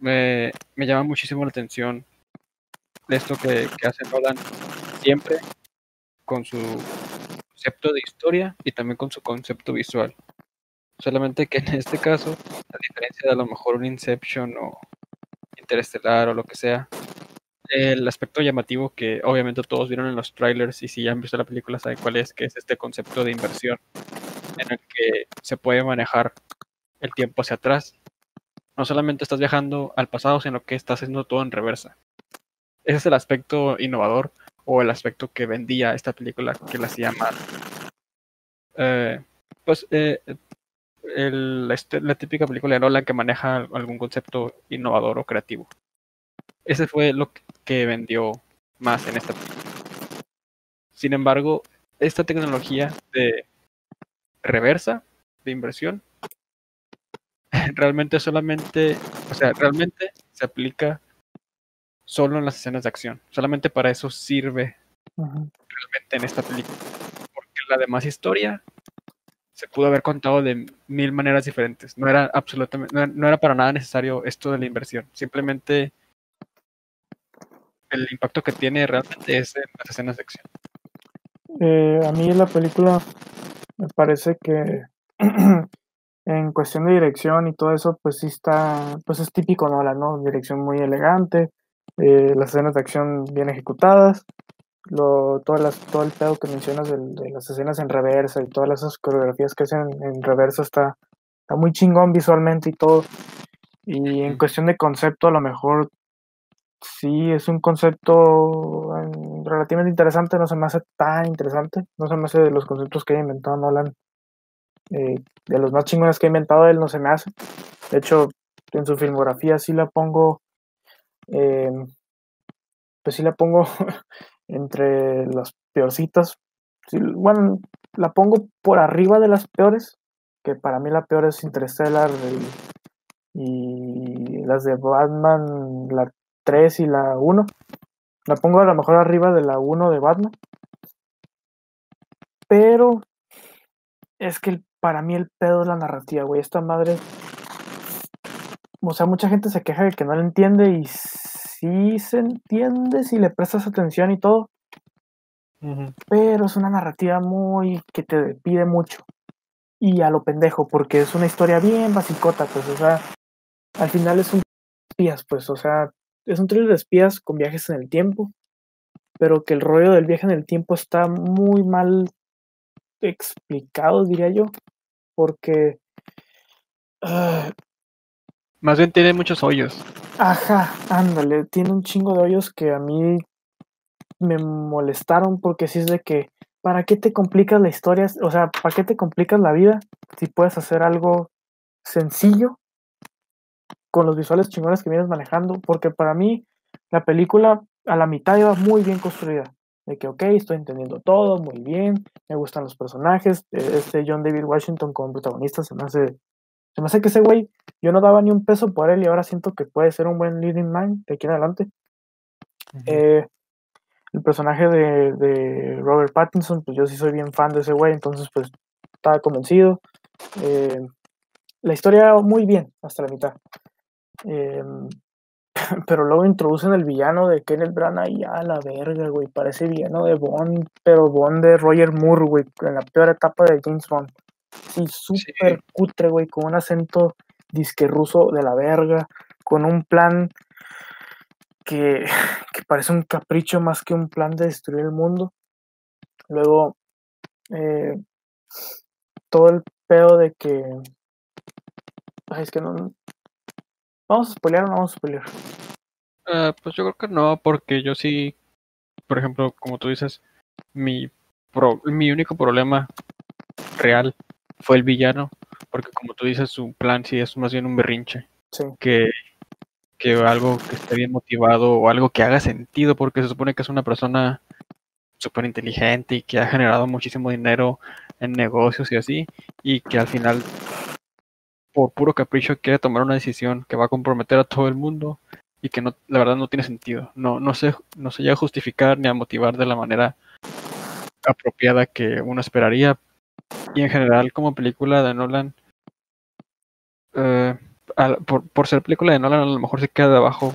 S1: me, me llama muchísimo la atención esto que, hace Nolan siempre con su concepto de historia y también con su concepto visual. Solamente que en este caso, a diferencia de a lo mejor un Inception o Interestelar o lo que sea, el aspecto llamativo que obviamente todos vieron en los trailers y si ya han visto la película saben cuál es, que es este concepto de inversión en el que se puede manejar el tiempo hacia atrás. No solamente estás viajando al pasado, sino que estás haciendo todo en reversa ese es el aspecto innovador o el aspecto que vendía esta película que la hacía más. Eh, pues eh, el, este, la típica película de Nolan que maneja algún concepto innovador o creativo. Ese fue lo que vendió más en esta película. Sin embargo, esta tecnología de reversa, de inversión, realmente solamente, o sea, realmente se aplica solo en las escenas de acción. Solamente para eso sirve realmente en esta película. Porque la demás historia se pudo haber contado de mil maneras diferentes. No era absolutamente, no era, para nada necesario esto de la inversión. Simplemente el impacto que tiene realmente es en las escenas de acción.
S2: Eh, a mí la película me parece que en cuestión de dirección y todo eso, pues sí está, pues es típico Nolan, ¿no? Dirección muy elegante, eh, las escenas de acción bien ejecutadas, lo, todas las, todo el pedo que mencionas de, las escenas en reversa y todas esas coreografías que hacen en reversa está, está muy chingón visualmente y todo. Y en cuestión de concepto, a lo mejor sí es un concepto mm, relativamente interesante, no se me hace tan interesante, no se me hace de los conceptos que ha inventado Nolan, eh, de los más chingones que ha inventado él, no se me hace. De hecho, en su filmografía sí la pongo, eh, pues sí la pongo entre las peorcitas. bueno, la pongo por arriba de las peores, que para mí la peor es Interstellar y, y las de Batman, la 3 y la 1. La pongo a lo mejor arriba de la 1 de Batman. Pero es que para mí el pedo es la narrativa, güey. Esta madre. O sea, mucha gente se queja de que no la entiende y sí se entiende si le prestas atención y todo. Pero es una narrativa muy que te pide mucho. Y a lo pendejo, porque es una historia bien basicota, pues, o sea, al final es un espías, pues, o sea, es un thriller de espías con viajes en el tiempo, pero que el rollo del viaje en el tiempo está muy mal explicado, diría yo, porque...
S1: Ah, Más bien tiene muchos hoyos.
S2: Ajá, ándale, tiene un chingo de hoyos que a mí me molestaron porque si es de que, ¿para qué te complicas la historia? O sea, ¿para qué te complicas la vida si puedes hacer algo sencillo con los visuales chingones que vienes manejando? Porque para mí la película a la mitad iba muy bien construida. De que, ok, estoy entendiendo todo, muy bien, me gustan los personajes. E, este John David Washington como protagonista se me hace, se me hace que ese güey, yo no daba ni un peso por él y ahora siento que puede ser un buen leading man de aquí en adelante. eh, el personaje de, Robert Pattinson, pues yo sí soy bien fan de ese güey, entonces pues estaba convencido. Eh, la historia muy bien, hasta la mitad. Em, pero luego introducen el villano de Kenneth Branagh y a la verga, güey, parece villano de Bond, pero Bond de Roger Moore, güey, en la peor etapa de James Bond. Sí, súper cutre, güey, con un acento disque ruso de la verga, con un plan que, parece un capricho más que un plan de destruir el mundo. Luego, eh, todo el pedo de que. Ay, es que no. ¿Vamos a spoilear o no vamos a spoilear?
S1: Uh, pues yo creo que no, porque yo sí. Por ejemplo, como tú dices, mi, mi único problema real fue el villano, porque como tú dices, su plan sí es más bien un berrinche.
S2: Sí.
S1: Que que algo que esté bien motivado o algo que haga sentido, porque se supone que es una persona súper inteligente y que ha generado muchísimo dinero en negocios y así, y que al final, por puro capricho, quiere tomar una decisión que va a comprometer a todo el mundo y que no, la verdad no tiene sentido. No, no se, no se llega a justificar ni a motivar de la manera apropiada que uno esperaría. Y en general, como película de Nolan, eh, por, ser película de Nolan, a lo mejor se queda debajo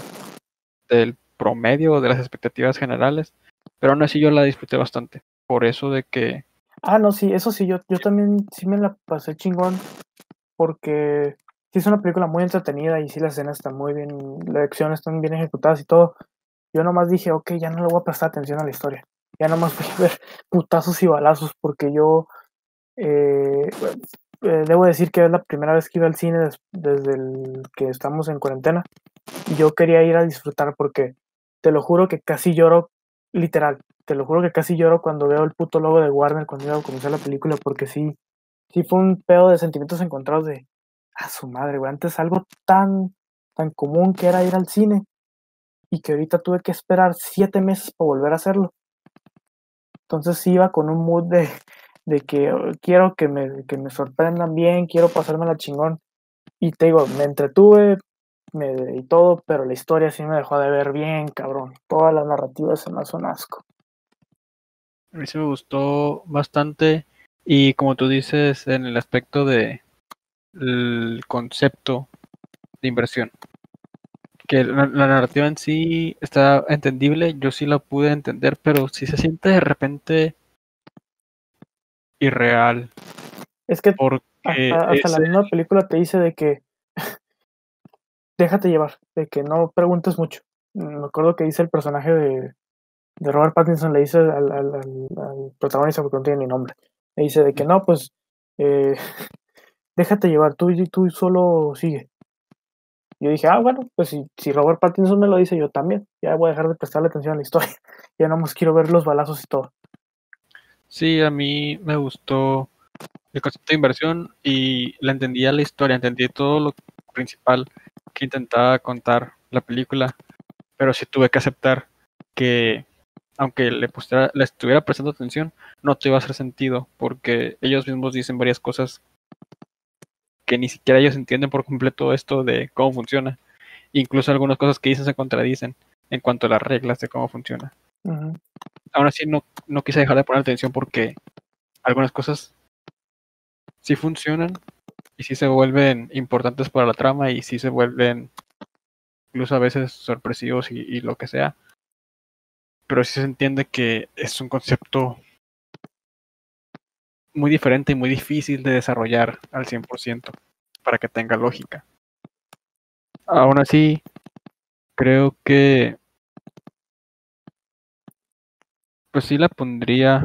S1: del promedio de las expectativas generales, pero aún así yo la disfruté bastante. Por eso de que.
S2: Ah, no, sí, eso sí, yo, yo también sí me la pasé chingón, porque sí es una película muy entretenida y sí las escenas están muy bien, las acciones están bien ejecutadas y todo. Yo nomás dije, ok, ya no le voy a prestar atención a la historia. Ya nomás voy a ver putazos y balazos, porque yo eh, eh, debo decir que es la primera vez que iba al cine desde el que estamos en cuarentena. Yo quería ir a disfrutar porque te lo juro que casi lloro, literal, te lo juro que casi lloro cuando veo el puto logo de Warner cuando iba a comenzar la película, porque sí, sí fue un pedo de sentimientos encontrados de, a su madre, güey, antes algo tan, tan común que era ir al cine y que ahorita tuve que esperar siete meses para volver a hacerlo. Entonces sí iba con un mood de, de que oh, quiero que me, que me sorprendan bien, quiero pasarme la chingón. Y te digo, me entretuve me, y todo, pero la historia sí me dejó de ver bien, cabrón. Toda la narrativa se me hace un asco.
S1: A mí sí me gustó bastante y como tú dices en el aspecto de el concepto de inversión que la, la, narrativa en sí está entendible, yo sí la pude entender, pero sí se siente de repente irreal.
S2: Es que
S1: porque
S2: hasta, hasta la misma película te dice de que déjate llevar, de que no preguntes mucho. Me acuerdo que dice el personaje de, de Robert Pattinson, le dice al, al- al- al protagonista, porque no tiene ni nombre, le dice de que no, pues eh, déjate llevar, tú, y- tú solo sigue. Yo dije, ah, bueno, pues si, si Robert Pattinson me lo dice, yo también. Ya voy a dejar de prestarle atención a la historia. Ya no más quiero ver los balazos y todo.
S1: Sí, a mí me gustó el concepto de inversión y la entendía la historia, entendí todo lo principal que intentaba contar la película, pero sí tuve que aceptar que aunque le, pusiera- le estuviera prestando atención, no te iba a hacer sentido, porque ellos mismos dicen varias cosas que ni siquiera ellos entienden por completo esto de cómo funciona. Incluso algunas cosas que dicen se contradicen en cuanto a las reglas de cómo funciona. Aún así no, no quise dejar de poner atención porque algunas cosas sí funcionan y sí se vuelven importantes para la trama y sí se vuelven incluso a veces sorpresivos y, y lo que sea. Pero sí se entiende que es un concepto muy diferente y muy difícil de desarrollar al 100% para que tenga lógica. Aún así, creo que pues sí la pondría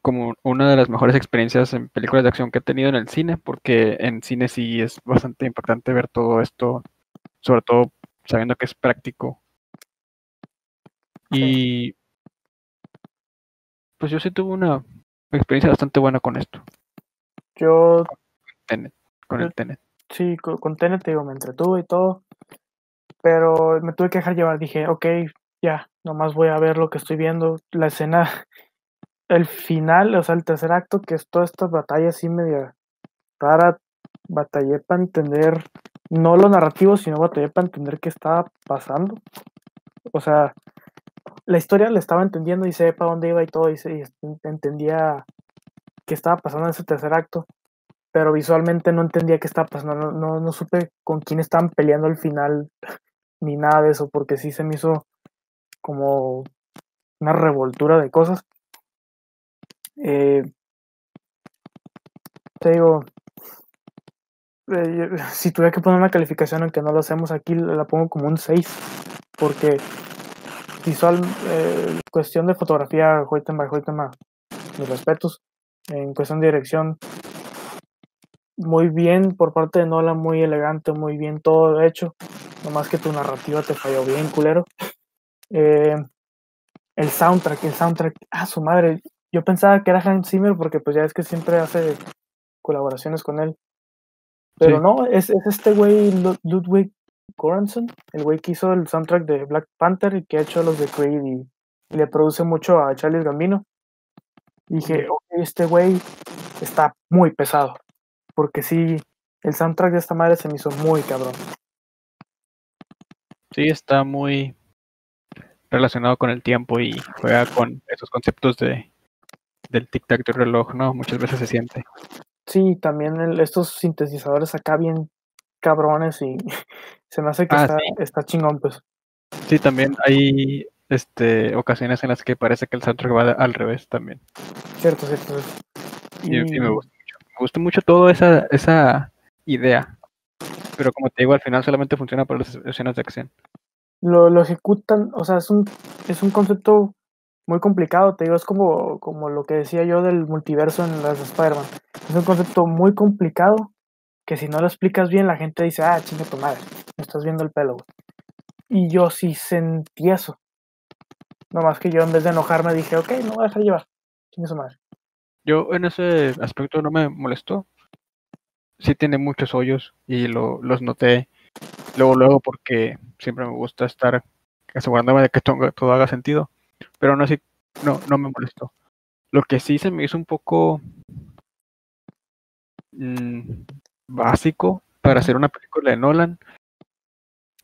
S1: como una de las mejores experiencias en películas de acción que he tenido en el cine, porque en cine sí es bastante importante ver todo esto, sobre todo sabiendo que es práctico. Y pues yo sí tuve una experiencia bastante buena con esto,
S2: Yo
S1: Tenet, con el Tenet.
S2: sí, co- con Tenet, te digo, me entretuve y todo, pero me tuve que dejar llevar. Dije, ok, ya, nomás voy a ver lo que estoy viendo. La escena, el final, o sea, el tercer acto, que es toda esta batalla así media rara, batallé para entender, no lo narrativo, sino batallé para entender qué estaba pasando. O sea, la historia la estaba entendiendo y sé para dónde iba y todo, y, se- entendía qué estaba pasando en ese tercer acto, pero visualmente no entendía qué estaba pasando, no, no, no supe con quién estaban peleando al final, ni nada de eso, porque sí se me hizo como una revoltura de cosas. Eh, te digo, eh, si tuviera que poner una calificación, aunque no lo hacemos aquí, la pongo como un 6, porque visual, eh, cuestión de fotografía, Hoytema, Hoytema, mis respetos. En cuestión de dirección, muy bien por parte de Nolan, muy elegante, muy bien todo hecho. Nomás que tu narrativa te falló bien, culero. Eh, el soundtrack, el soundtrack, ah, su madre. Yo pensaba que era Hans Zimmer porque pues ya es que siempre hace colaboraciones con él. Pero
S1: Sí.
S2: no, es, es este güey Lu- Ludwig Göransson, el güey que hizo el soundtrack de Black Panther y que ha hecho los de Creed y, y le produce mucho a Charles Gambino. Dije, ok, este güey está muy pesado. Porque sí, el soundtrack de esta madre se me hizo muy cabrón.
S1: Sí, está muy relacionado con el tiempo y juega con esos conceptos de del tic-tac del reloj, ¿no? Muchas veces se siente.
S2: Sí, también el- estos sintetizadores acá bien cabrones y se me hace que
S1: Ah,
S2: está,
S1: sí.
S2: está chingón, pues.
S1: Sí, también hay este, ocasiones en las que parece que el soundtrack va al revés también.
S2: Cierto, cierto.
S1: Y, y me gusta mucho. Me gusta mucho toda esa, esa idea. Pero como te digo, al final solamente funciona para las escenas de acción.
S2: Lo, lo ejecutan, o sea, es un, es un concepto muy complicado, te digo, es como, como lo que decía yo del multiverso en las de Spider-Man. Es un concepto muy complicado que si no lo explicas bien, la gente dice, ah, chinga tu madre, me estás viendo el pelo. güey". Y yo sí sentí eso. Nomás que yo en vez de enojarme dije, ok, no voy a dejar llevar. Tiene su madre.
S1: Yo en ese aspecto no me molestó. Sí tiene muchos hoyos y lo, los noté luego, luego porque siempre me gusta estar asegurándome de que todo, haga sentido. Pero aún así, no, no me molestó. Lo que sí se me hizo un poco mm, básico para hacer una película de Nolan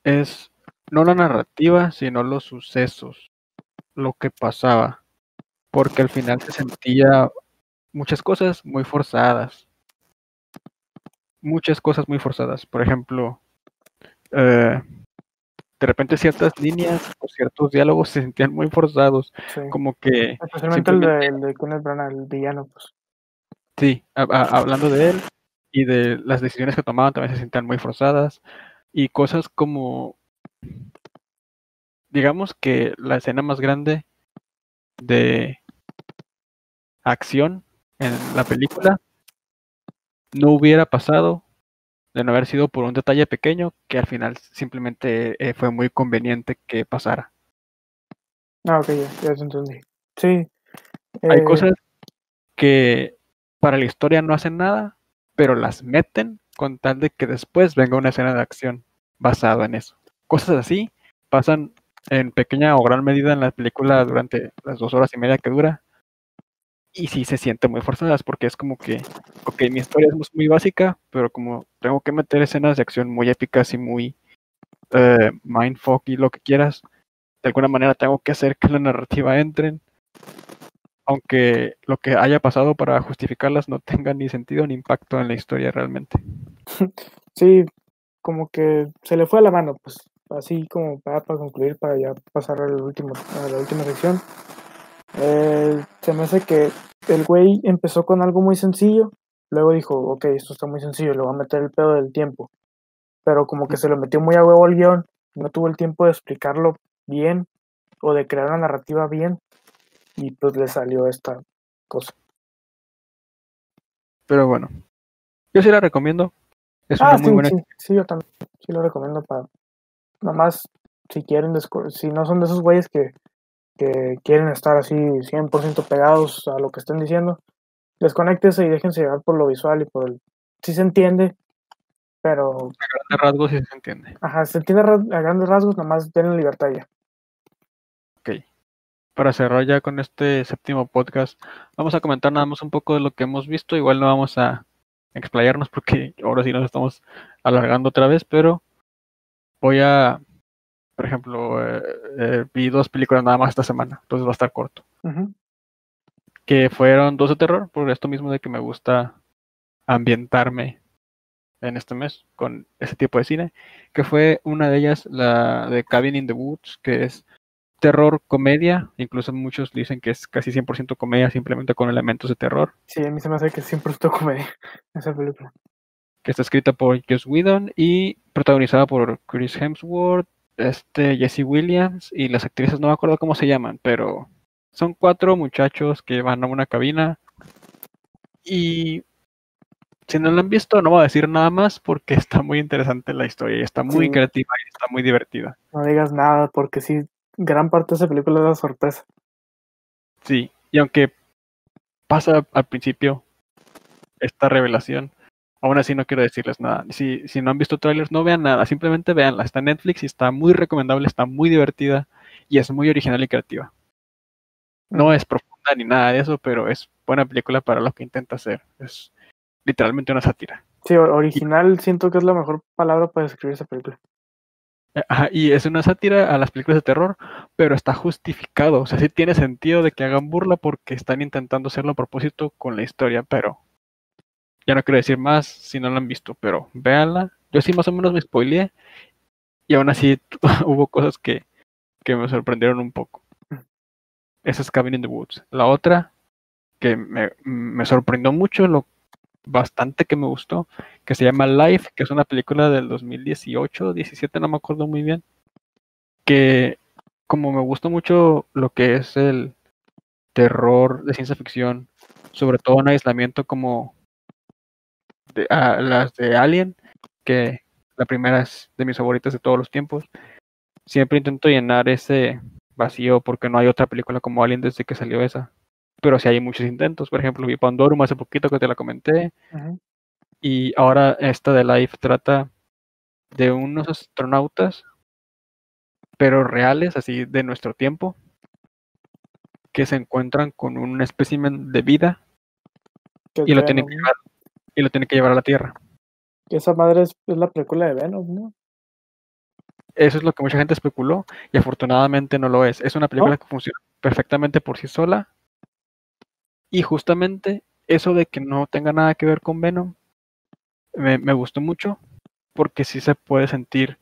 S1: es no la narrativa, sino los sucesos, lo que pasaba. Porque al final se sentía muchas cosas muy forzadas. Muchas cosas muy forzadas. Por ejemplo, eh, de repente ciertas líneas o ciertos diálogos se sentían muy forzados.
S2: Sí.
S1: Como que
S2: Especialmente el de, el de Kenneth Branagh, el villano, pues.
S1: Sí, a- a- hablando de él y de las decisiones que tomaban también se sentían muy forzadas y cosas como, digamos que la escena más grande de acción en la película no hubiera pasado de no haber sido por un detalle pequeño que al final simplemente eh, fue muy conveniente que pasara.
S2: Ah, ok, ya, ya te entendí. Sí.
S1: Hay
S2: eh,
S1: cosas que para la historia no hacen nada, pero las meten con tal de que después venga una escena de acción basada en eso. Cosas así pasan en pequeña o gran medida en la película durante las dos horas y media que dura. Y sí se siente muy forzadas porque es como que, ok, mi historia es muy- básica, pero como tengo que meter escenas de acción muy épicas y muy eh, mindfuck y lo que quieras, de alguna manera tengo que hacer que la narrativa entren aunque lo que haya pasado para justificarlas no tenga ni sentido ni impacto en la historia realmente.
S2: Sí, como que se le fue a la mano, pues. Así como para, para concluir, para ya pasar al último, a la última sección. Eh, se me hace que el güey empezó con algo muy sencillo, luego dijo, ok, esto está muy sencillo, le voy a meter el pedo del tiempo. Pero como que se lo metió muy a huevo al guion, no tuvo el tiempo de explicarlo bien o de crear una narrativa bien, y pues le salió esta cosa.
S1: Pero bueno, yo sí la recomiendo. Es
S2: Ah,
S1: una muy
S2: sí,
S1: buena.
S2: sí, sí, yo también. Sí lo recomiendo para. Nomás, si quieren, si no son de esos güeyes que, que quieren estar así 100% pegados a lo que estén diciendo, desconéctense y déjense llevar por lo visual y por el. Sí se entiende, pero.
S1: De rasgos sí se entiende.
S2: Ajá, se entiende a grandes rasgos, nomás denle libertad ya.
S1: Para cerrar ya con este séptimo podcast, vamos a comentar nada más un poco de lo que hemos visto. Igual no vamos a explayarnos porque ahora sí nos estamos alargando otra vez, pero voy a, por ejemplo, eh, eh, vi dos películas nada más esta semana, entonces va a estar corto. Que fueron dos de terror, por esto mismo de que me gusta ambientarme en este mes con ese tipo de cine, que fue una de ellas, la de Cabin in the Woods, que es terror comedia, incluso muchos dicen que es casi 100% comedia, simplemente con elementos de terror,
S2: Sí, a mí se me hace que siempre estoy comedia esa película.
S1: que está escrita por Joss Whedon y protagonizada por Chris Hemsworth, este Jesse Williams y las actrices no me acuerdo cómo se llaman, pero son cuatro muchachos que van a una cabina y si no lo han visto no voy a decir nada más porque está muy interesante la historia y está muy
S2: Sí.
S1: creativa y está muy divertida.
S2: No digas nada, porque sí, gran parte de esa película es la sorpresa.
S1: Sí, y aunque pasa al principio esta revelación, aún así no quiero decirles nada. Si, si no han visto trailers, no vean nada, simplemente veanla. Está en Netflix y está muy recomendable, está muy divertida y es muy original y creativa. No es profunda ni nada de eso, pero es buena película para lo que intenta hacer. Es literalmente una sátira.
S2: Sí, original siento que es la mejor palabra para describir esa película.
S1: Eh, ajá, y es una sátira a las películas de terror, pero está justificado. O sea, sí tiene sentido de que hagan burla porque están intentando hacerlo a propósito con la historia, pero ya no quiero decir más si no la han visto, pero véanla. Yo sí más o menos me spoileé y aún así hubo cosas que, que me sorprendieron un poco. Esa es Cabin in the Woods. La otra que me, me sorprendió mucho, lo bastante que me gustó, que se llama Life, que es una película del 2018, 17, no me acuerdo muy bien, que como me gusta mucho lo que es el terror de ciencia ficción, sobre todo en aislamiento como de, ah, las de Alien, que la primera es de mis favoritas de todos los tiempos, siempre intento llenar ese vacío porque no hay otra película como Alien desde que salió esa. Pero sí hay muchos intentos. Por ejemplo, vi Pandorum hace poquito que te la comenté. Y ahora esta de Life trata de unos astronautas, pero reales, así de nuestro tiempo, que se encuentran con un espécimen de vida y lo tienen que llevar, y lo tienen que llevar a la Tierra.
S2: Esa madre es, es la película de Venom, ¿no?
S1: Eso es lo que mucha gente especuló y afortunadamente no lo es. Es una película que funciona perfectamente por sí sola y justamente eso de que no tenga nada que ver con Venom me, me gustó mucho porque sí se puede sentir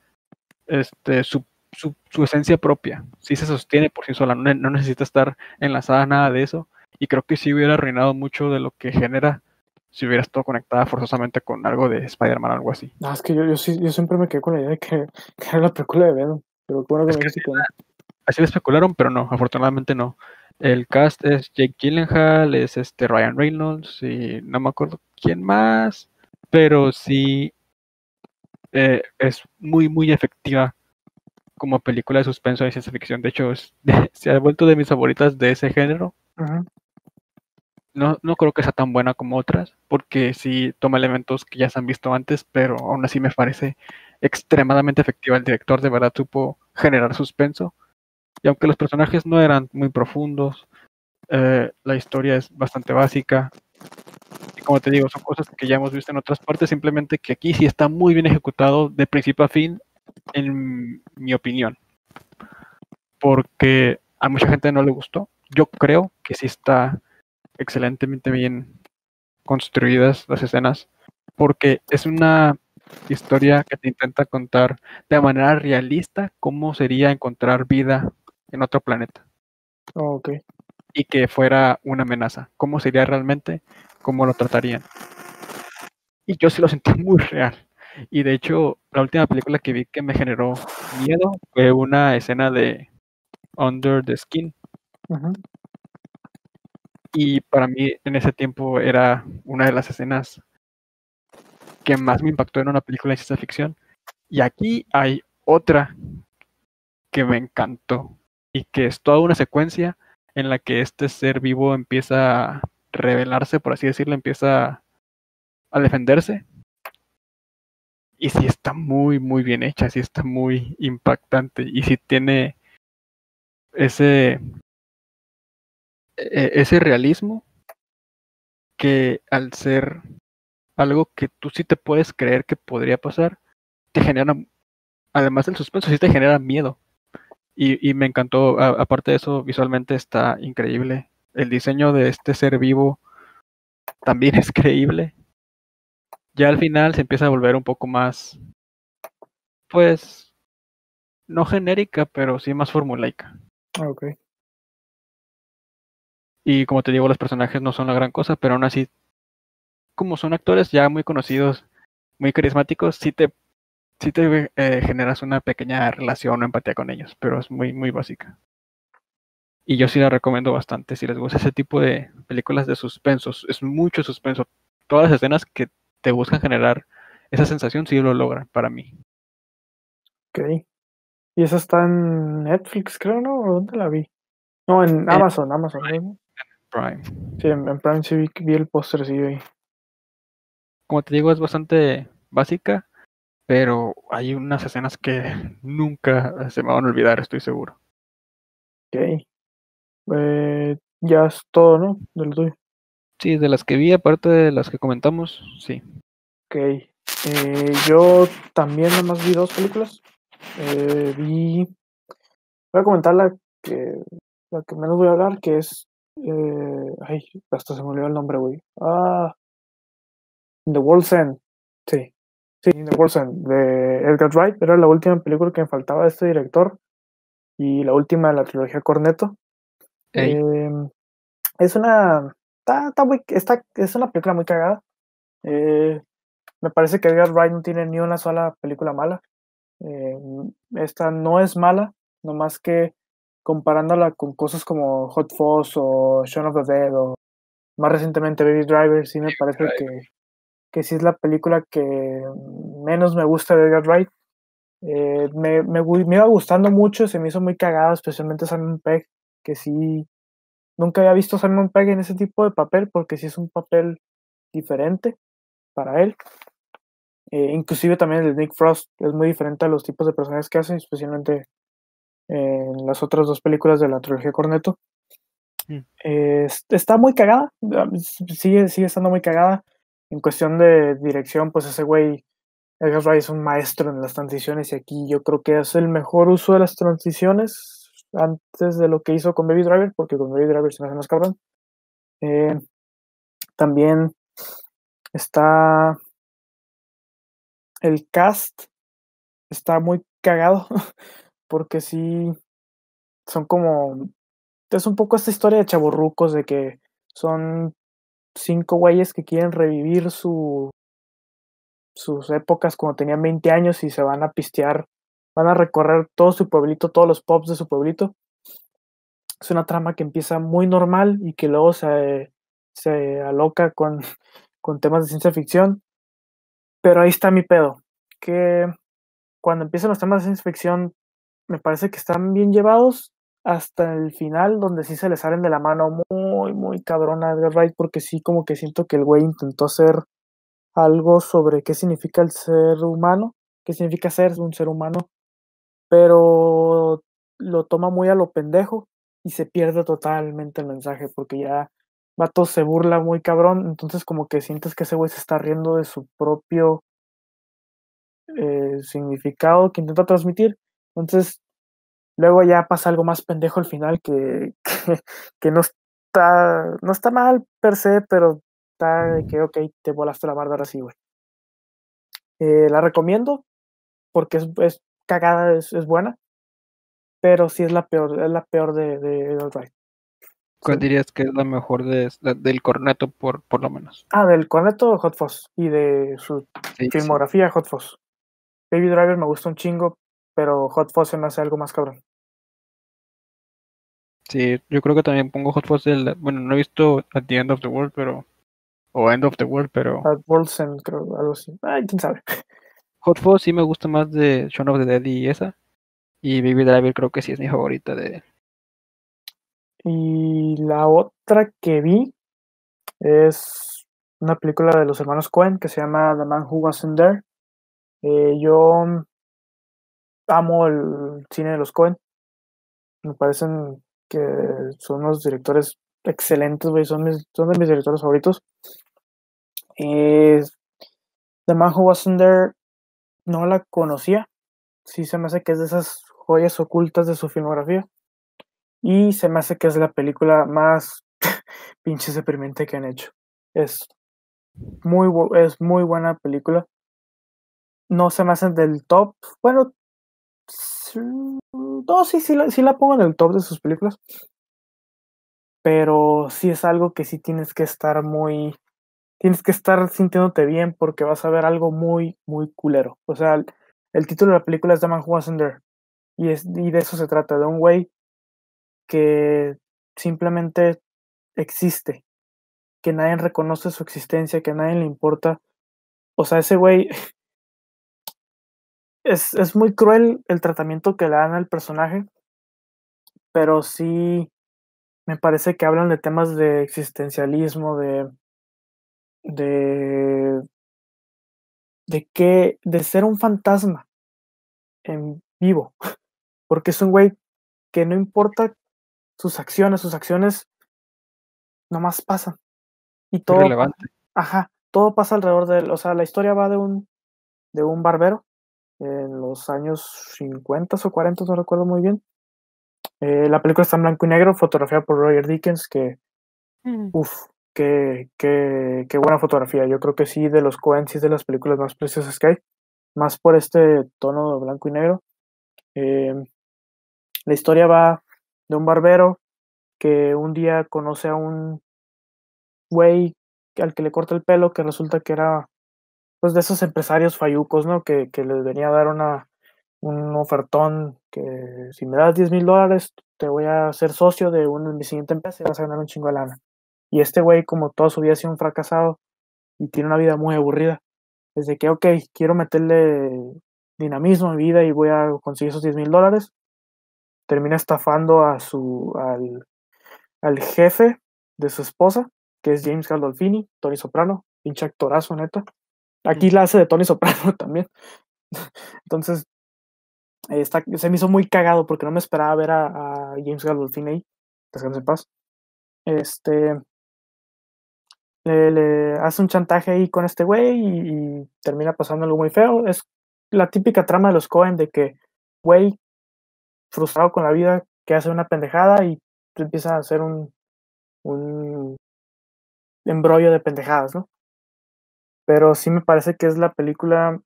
S1: este, su, su, su esencia propia. Sí se sostiene por sí sola, no, no necesita estar enlazada a nada de eso y creo que sí hubiera arruinado mucho de lo que genera si hubiera estado conectada forzosamente con algo de Spider-Man o algo así.
S2: No, es que yo, yo, siempre me quedé con la idea de que, que era la película de Venom. Pero bueno que
S1: Es
S2: me
S1: que así lo especularon, pero no, afortunadamente no. El cast es Jake Gyllenhaal, es este Ryan Reynolds y no me acuerdo quién más, pero sí eh, es muy muy efectiva como película de suspenso de ciencia ficción. De hecho, es- se ha vuelto de mis favoritas de ese género.
S2: Ujú.
S1: No, no creo que sea tan buena como otras, porque sí toma elementos que ya se han visto antes, pero aún así me parece extremadamente efectiva. El director de verdad supo generar suspenso. Y aunque los personajes no eran muy profundos, eh, la historia es bastante básica. Y como te digo, son cosas que ya hemos visto en otras partes, simplemente que aquí sí está muy bien ejecutado de principio a fin, en mi opinión. Porque a mucha gente no le gustó. Yo creo que sí está excelentemente bien construidas las escenas, porque es una historia que te intenta contar de manera realista cómo sería encontrar vida en otro planeta
S2: Oh, ok.
S1: y que fuera una amenaza. ¿Cómo sería realmente? ¿Cómo lo tratarían? Y yo sí lo sentí muy real. Y de hecho, la última película que vi que me generó miedo fue una escena de Under the Skin.
S2: Ujú.
S1: Y para mí en ese tiempo era una de las escenas que más me impactó en una película de ciencia ficción. Y aquí hay otra que me encantó y que es toda una secuencia en la que este ser vivo empieza a rebelarse, por así decirlo, empieza a defenderse. Y sí está muy, muy bien hecha, sí está muy impactante y sí tiene ese, ese realismo que al ser algo que tú sí te puedes creer que podría pasar, te genera, además del suspenso, sí te genera miedo. Y, y me encantó, aparte de eso, visualmente está increíble. El diseño de este ser vivo también es creíble. Ya al final se empieza a volver un poco más, pues, no genérica, pero sí más formulaica.
S2: Ah, ok.
S1: Y como te digo, los personajes no son la gran cosa, pero aún así, como son actores ya muy conocidos, muy carismáticos, sí te, sí te eh, generas una pequeña relación o empatía con ellos, pero es muy, muy básica. Y yo sí la recomiendo bastante si les gusta ese tipo de películas de suspensos. Es mucho suspenso. Todas las escenas que te buscan generar esa sensación sí lo logran para mí.
S2: Ok. Y esa está en Netflix, creo, ¿no? ¿O ¿Dónde la vi? No, en Amazon, Amazon.
S1: Prime.
S2: Sí, en, en Prime sí vi, vi el póster, sí, ahí.
S1: Como te digo, es bastante básica, pero hay unas escenas que nunca se me van a olvidar, estoy seguro.
S2: Ok. Eh, ya es todo, ¿no? De lo tuyo.
S1: Sí, de las que vi, aparte de las que comentamos, sí.
S2: Ok. Eh, yo también nada más vi dos películas. Eh, vi. Voy a comentar la que, la que menos voy a hablar, que es. Eh, ay, hasta se me olvidó el nombre, güey. Ah. In the World's End. Sí. Sí, In the World's End, de Edgar Wright. Era la última película que me faltaba de este director. Y la última de la trilogía Cornetto.
S1: Ey,
S2: Em, es una. Está, está muy, está, es una película muy cagada. Eh, me parece que Edgar Wright no tiene ni una sola película mala. Eh, esta no es mala, nomás que comparándola con cosas como Hot Fuzz o Shaun of the Dead o más recientemente Baby Driver, sí me parece que, que sí es la película que menos me gusta de Edgar Wright. Eh, me, me, me, iba gustando mucho, se me hizo muy cagado, especialmente Simon Pegg, que sí, nunca había visto Simon Pegg en ese tipo de papel, porque sí es un papel diferente para él. Eh, inclusive también el de Nick Frost es muy diferente a los tipos de personajes que hace, especialmente en las otras dos películas de la trilogía Corneto. Mm. Eh, está muy cagada, sigue, sigue estando muy cagada. En cuestión de dirección, pues ese güey, Edgar Wright es un maestro en las transiciones y aquí yo creo que es el mejor uso de las transiciones antes de lo que hizo con Baby Driver, porque con Baby Driver se me hace más cabrón. Eh, también está el cast, está muy cagado, porque sí, son como, es un poco esta historia de chaburrucos, de que son cinco güeyes que quieren revivir su, sus épocas cuando tenían 20 años y se van a pistear, van a recorrer todo su pueblito, todos los pubs de su pueblito. Es una trama que empieza muy normal y que luego se, se aloca con, con temas de ciencia ficción. Pero ahí está mi pedo, que cuando empiezan los temas de ciencia ficción me parece que están bien llevados hasta el final, donde sí se le salen de la mano muy, muy cabrona Edgar Wright, porque sí como que siento que el güey intentó hacer algo sobre qué significa el ser humano, qué significa ser un ser humano, pero lo toma muy a lo pendejo y se pierde totalmente el mensaje, porque ya Vato se burla muy cabrón, entonces como que sientes que ese güey se está riendo de su propio eh, significado que intenta transmitir. Entonces, luego ya pasa algo más pendejo al final que, que, no está no está mal per se, pero está de que, ok, te volaste la barda así, güey. Eh, la recomiendo porque es, es cagada, es, es, buena, pero sí es la peor, es la peor de, de All Right.
S1: ¿Cuál dirías que es la mejor de, del corneto, por, por lo menos?
S2: Ah, del corneto Hot Fuzz y de su filmografía Hot Fuzz. Baby Driver me gusta un chingo, pero Hot Fuzz se me hace algo más cabrón.
S1: Sí, yo creo que también pongo Hot Fuzz del, bueno, no he visto At the End of the World, pero o End of the World, pero
S2: At World's End, creo, algo así. Ay, quién sabe.
S1: Hot Fuzz sí me gusta más de Shaun of the Dead y esa. Y Baby Driver creo que sí es mi favorita de,
S2: y la otra que vi es una película de los hermanos Cohen que se llama The Man Who Wasn't There. Eh, yo amo el cine de los Cohen. Me parecen que son unos directores excelentes, Son, son de mis directores favoritos. The Man Who Wasn't There no la conocía. Sí se me hace que es de esas joyas ocultas de su filmografía. Y se me hace que es la película más pinche deprimente que han hecho. Es muy, es muy buena película. No se me hacen del top. Bueno, no, sí, sí, sí la pongo en el top de sus películas. Pero sí es algo que sí tienes que estar muy. Tienes que estar sintiéndote bien porque vas a ver algo muy, muy culero. O sea, el, título de la película es The Man Who Wasn't There. Y, es, y de eso se trata, de un güey que simplemente existe, que nadie reconoce su existencia, que a nadie le importa. O sea, ese güey es, es muy cruel el tratamiento que le dan al personaje, pero sí me parece que hablan de temas de existencialismo, de de de que de ser un fantasma en vivo, porque es un güey que no importa sus acciones, sus acciones nomás pasan. Y todo. Ajá, todo pasa alrededor de él. O sea, la historia va de un, de un barbero en los años 50 o 40, no recuerdo muy bien. Eh, la película está en blanco y negro, fotografiada por Roger Dickens, que, mm. uff, qué, qué, qué, buena fotografía. Yo creo que sí, de los Coen, sí es de las películas más preciosas que hay, más por este tono de blanco y negro. Eh, la historia va de un barbero que un día conoce a un güey al que le corta el pelo, que resulta que era pues de esos empresarios fayucos, ¿no? Que, que les venía a dar una, un ofertón que si me das 10 mil dólares te voy a ser socio de un, mi siguiente empresa y vas a ganar un chingo de lana. Y este güey, como toda su vida ha sido un fracasado y tiene una vida muy aburrida, desde que, ok, quiero meterle dinamismo en mi vida y voy a conseguir esos 10 mil dólares. Termina estafando a su, al, al jefe de su esposa, que es James Gandolfini, Tony Soprano, pinche actorazo, neta. Aquí la hace de Tony Soprano también. Entonces, está, se me hizo muy cagado porque no me esperaba ver a, a James Gandolfini ahí. Descanse en paz. Este. Le, le, hace un chantaje ahí con este güey y, y, termina pasando algo muy feo. Es la típica trama de los Cohen de que, güey, frustrado con la vida, que hace una pendejada y empieza a hacer un, un embrollo de pendejadas, ¿no? Pero sí me parece que es la película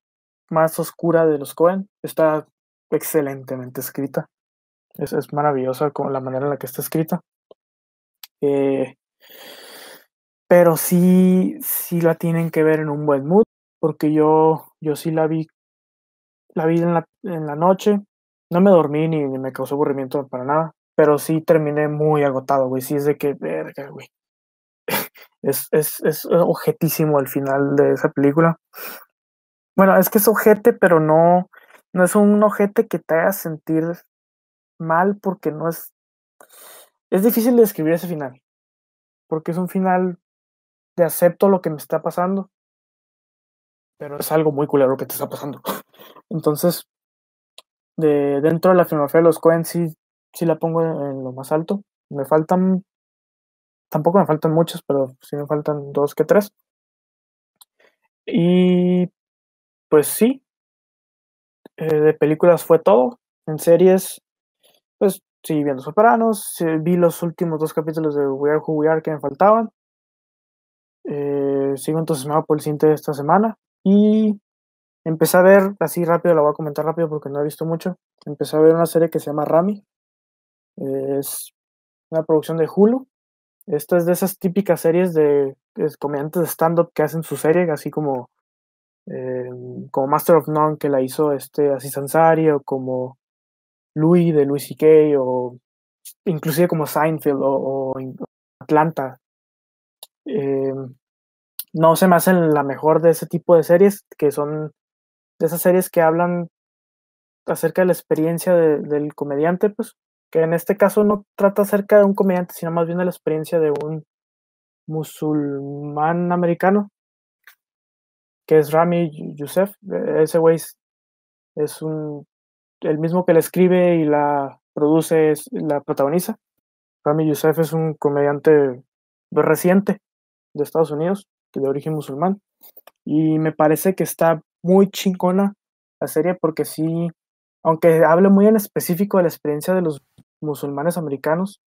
S2: más oscura de los Cohen. Está excelentemente escrita. Es, es maravillosa con la manera en la que está escrita. Eh, pero sí, sí la tienen que ver en un buen mood, porque yo, yo sí la vi, la vi en la, en la noche. No me dormí ni, ni me causó aburrimiento para nada, pero sí terminé muy agotado, güey. Sí es de que, verga, güey. es, es, es objetísimo el final de esa película. Bueno, es que es ojete, pero no, no es un ojete que te haga sentir mal porque no es... Es difícil de describir ese final, porque es un final de acepto lo que me está pasando, pero es algo muy culero que te está pasando. Entonces, de, dentro de la filmografía de los Cohen sí, sí la pongo en lo más alto. Me faltan, tampoco me faltan muchos, pero sí me faltan dos que tres. Y pues sí, eh, de películas fue todo. En series, pues sí, viendo Sopranos, vi los últimos dos capítulos de We Are Who We Are que me faltaban. Eh, sigo me por el siguiente de esta semana y empecé a ver, así rápido, la voy a comentar rápido porque no he visto mucho. Empecé a ver una serie que se llama Rami. Es una producción de Hulu. Esta es de esas típicas series de, comediantes de stand-up que hacen su serie, así como, eh, como Master of None que la hizo este Aziz o como Louis de Louis C.K., o inclusive como Seinfeld o, Atlanta. Eh, no se me hace la mejor de ese tipo de series, que son de esas series que hablan acerca de la experiencia de, del comediante, pues, que en este caso no trata acerca de un comediante, sino más bien de la experiencia de un musulmán americano, que es Rami Youssef. Ese güey es, un, el mismo que la escribe y la produce, la protagoniza. Rami Youssef es un comediante reciente de Estados Unidos, de origen musulmán. Y me parece que está muy chingona la serie porque sí, aunque hable muy en específico de la experiencia de los musulmanes americanos,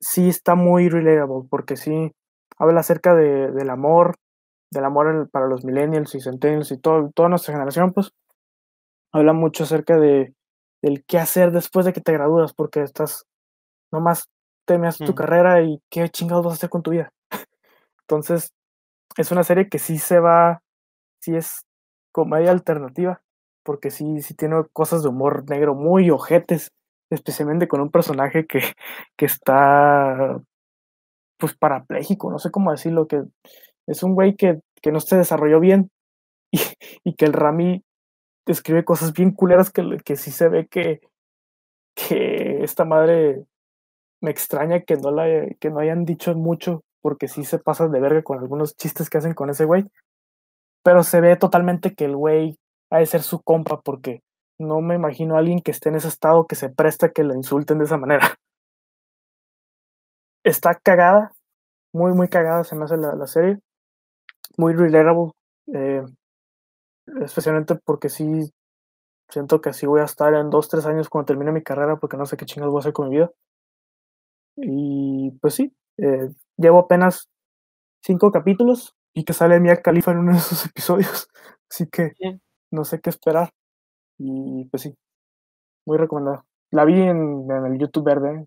S2: sí está muy relatable porque sí habla acerca de, del amor, del amor para los millennials y centennials y todo, toda nuestra generación, pues habla mucho acerca de del qué hacer después de que te gradúas, porque estás nomás temes mm. tu carrera y qué chingados vas a hacer con tu vida. Entonces, es una serie que sí se va, sí es comedia alternativa, porque sí, sí tiene cosas de humor negro muy ojetes, especialmente con un personaje que, que está pues parapléjico, no sé cómo decirlo, que es un güey que, que no se desarrolló bien y, y, que el Rami escribe cosas bien culeras que, que sí se ve que, que esta madre me extraña que no, la, que no hayan dicho mucho porque sí se pasan de verga con algunos chistes que hacen con ese güey. Pero se ve totalmente que el güey ha de ser su compa, porque no me imagino a alguien que esté en ese estado que se presta a que lo insulten de esa manera. Está cagada, muy, muy cagada se me hace la, la serie. Muy relatable, eh, especialmente porque sí siento que así voy a estar en dos, tres años cuando termine mi carrera, porque no sé qué chingados voy a hacer con mi vida. Y pues sí, eh, llevo apenas cinco capítulos y que sale Mia Khalifa en uno de esos episodios. Así que no sé qué esperar. Y pues sí, muy recomendado. La vi en, en el YouTube verde,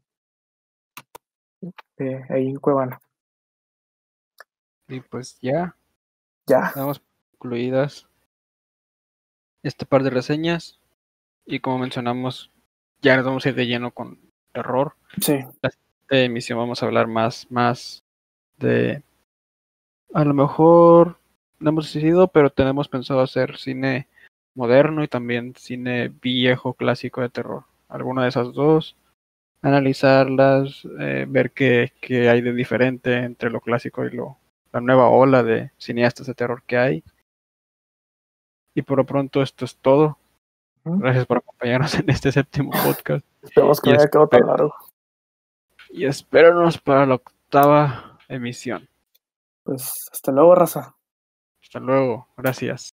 S2: eh, ahí en Cuevana.
S1: Y pues ya,
S2: Ya,
S1: damos concluidas este par de reseñas. Y como mencionamos, ya nos vamos a ir de lleno con terror.
S2: sí,
S1: De emisión vamos a hablar más, más de. A lo mejor no hemos decidido, pero tenemos pensado hacer cine moderno y también cine viejo clásico de terror. Alguna de esas dos, analizarlas, eh, ver qué, qué, hay de diferente entre lo clásico y lo, la nueva ola de cineastas de terror que hay. Y por lo pronto esto es todo. Gracias por acompañarnos en este séptimo podcast.
S2: Esperamos que no haya quedado tan largo.
S1: Y espéranos para la octava emisión.
S2: Pues hasta luego, raza.
S1: Hasta luego. Gracias.